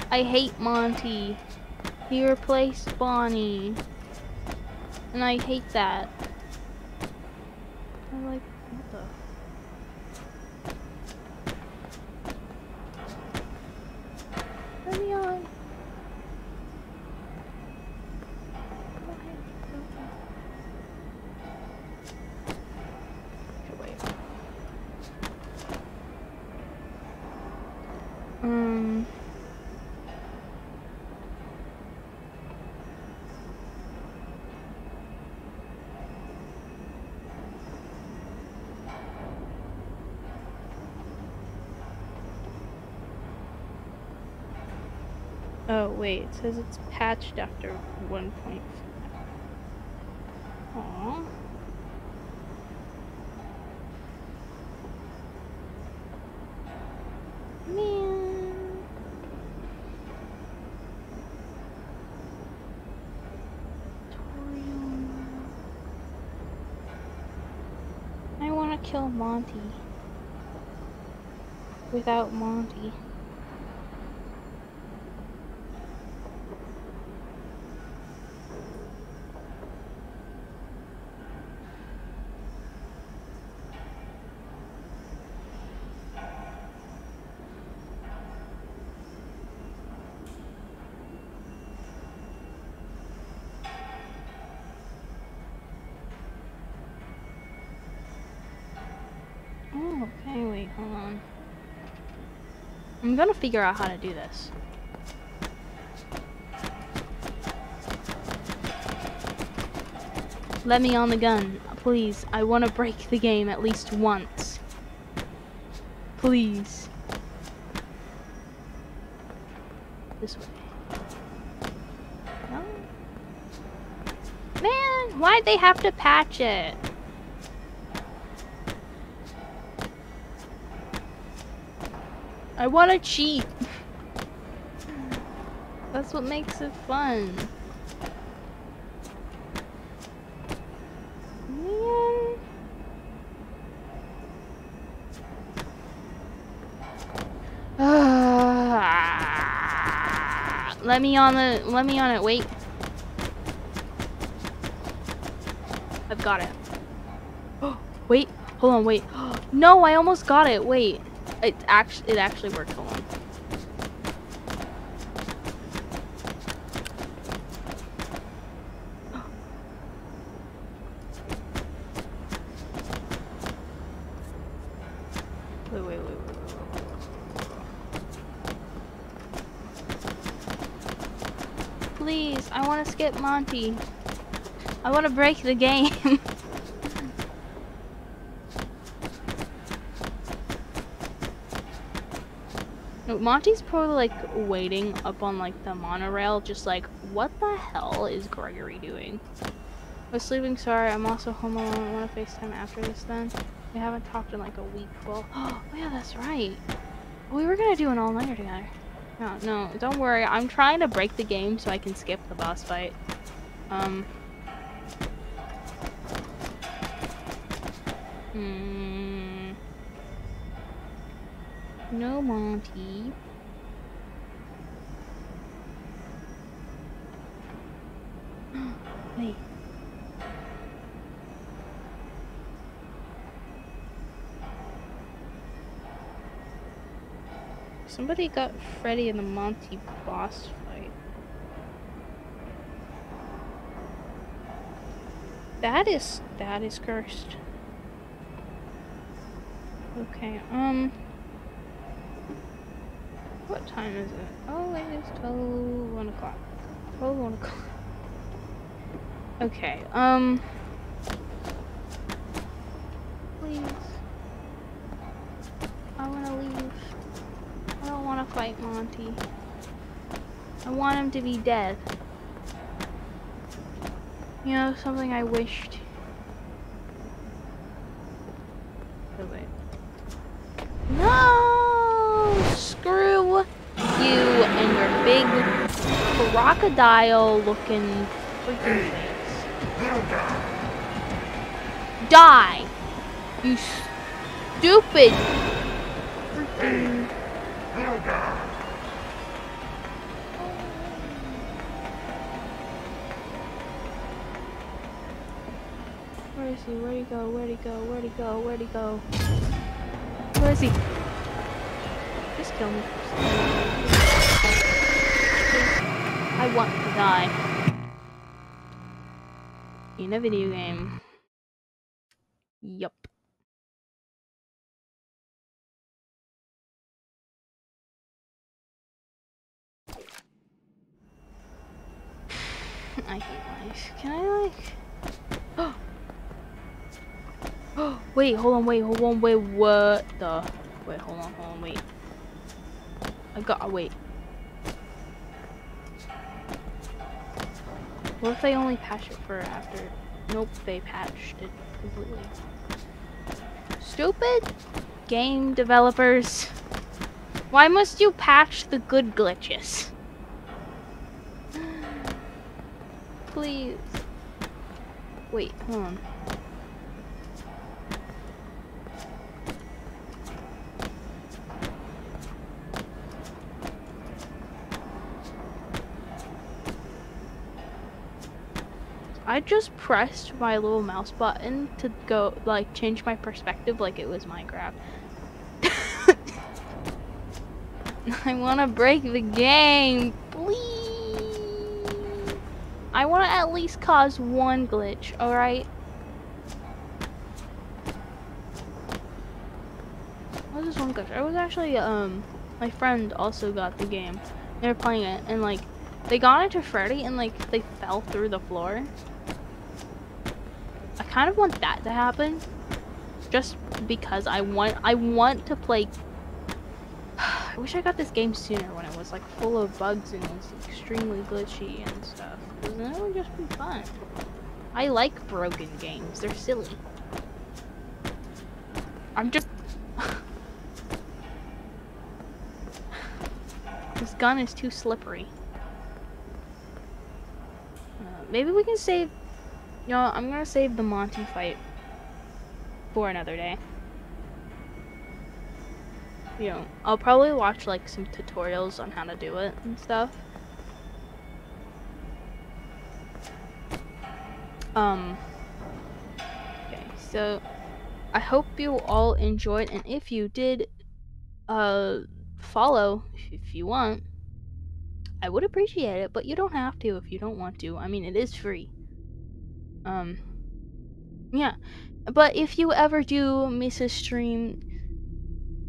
I hate Monty. He replaced Bonnie. And I hate that. I like, what the? Let me on. Go ahead, go ahead. Okay, wait. Um. Oh, wait, it says it's patched after 1.5. Aww. Man. I want to kill Monty. Without Monty. Oh, okay, wait, hold on. I'm gonna figure out how to do this. Let me on the gun, please. I want to break the game at least once. Please. This way. No? Man, why'd they have to patch it? I want to cheat. That's what makes it fun. Let me on the let me on it, wait. I've got it. Oh, wait, hold on, wait. No, I almost got it. Wait. It actually it actually worked. Hold on. Please, I want to skip Monty. I want to break the game. Monty's probably like waiting up on like the monorail, just like, what the hell is Gregory doing? I was sleeping, sorry, I'm also home alone. I want to FaceTime after this then. We haven't talked in like a week. Well, oh yeah, that's right. We were gonna do an all-nighter together. No, no, don't worry. I'm trying to break the game so I can skip the boss fight. Um. Hmm. Monty. Wait. Somebody got Freddy in the Monty boss fight. That is that is cursed. Okay, um what time is it? Oh it's 12 1 o'clock. 12 1 o'clock. Okay, um please. I wanna leave. I don't wanna fight Monty. I want him to be dead. You know, something I wished. Oh, wait. No! Screw you and your big crocodile looking freaking face. Die! You stupid freaking Where is he? Where'd he go? Where'd he go? Where'd he go? Where'd he go? Where is he? Just kill me. I want to die. In a video game. Yup. I hate life. Can I like Oh Oh! wait, hold on, wait, hold on, wait, what the wait, hold on, hold on, wait. I got wait. What if they only patch it for after? Nope, they patched it completely. Stupid game developers. Why must you patch the good glitches? Please. Wait, hold on. I just pressed my little mouse button to go, like, change my perspective like it was Minecraft. I want to break the game, please. I want to at least cause one glitch, alright? What was this one glitch? I was actually, um, my friend also got the game. They were playing it, and, like, they got into Freddy, and, like, they fell through the floor. Kind of want that to happen. Just because I want I want to play I wish I got this game sooner when it was like full of bugs and was extremely glitchy and stuff. Because then it would just be fun. I like broken games. They're silly. I'm just This gun is too slippery. Uh, maybe we can save know, I'm gonna save the Monty fight for another day. You know, I'll probably watch like some tutorials on how to do it and stuff. Um, okay, so I hope you all enjoyed, and if you did, uh, follow if you want. I would appreciate it, but you don't have to if you don't want to. I mean, it is free. Um, yeah. But if you ever do miss a stream,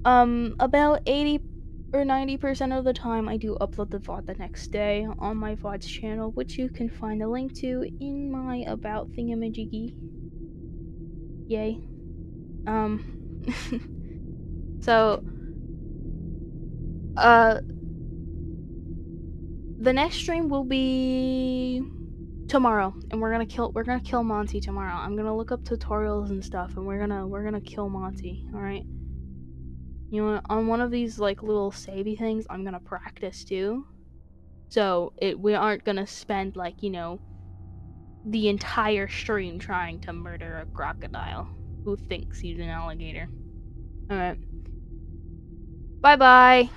um, about 80 or 90% of the time I do upload the VOD the next day on my VOD's channel, which you can find a link to in my about thingamajiggy. Yay. Um, so, uh, the next stream will be tomorrow and we're gonna kill we're gonna kill monty tomorrow. I'm gonna look up tutorials and stuff and we're gonna we're gonna kill monty all right you know on one of these like little savey things i'm gonna practice too. So it we aren't gonna spend like you know the entire stream trying to murder a crocodile who thinks he's an alligator. All right bye bye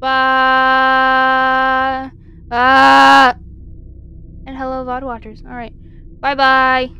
bye. Bye and hello VOD watchers. Alright. Bye bye.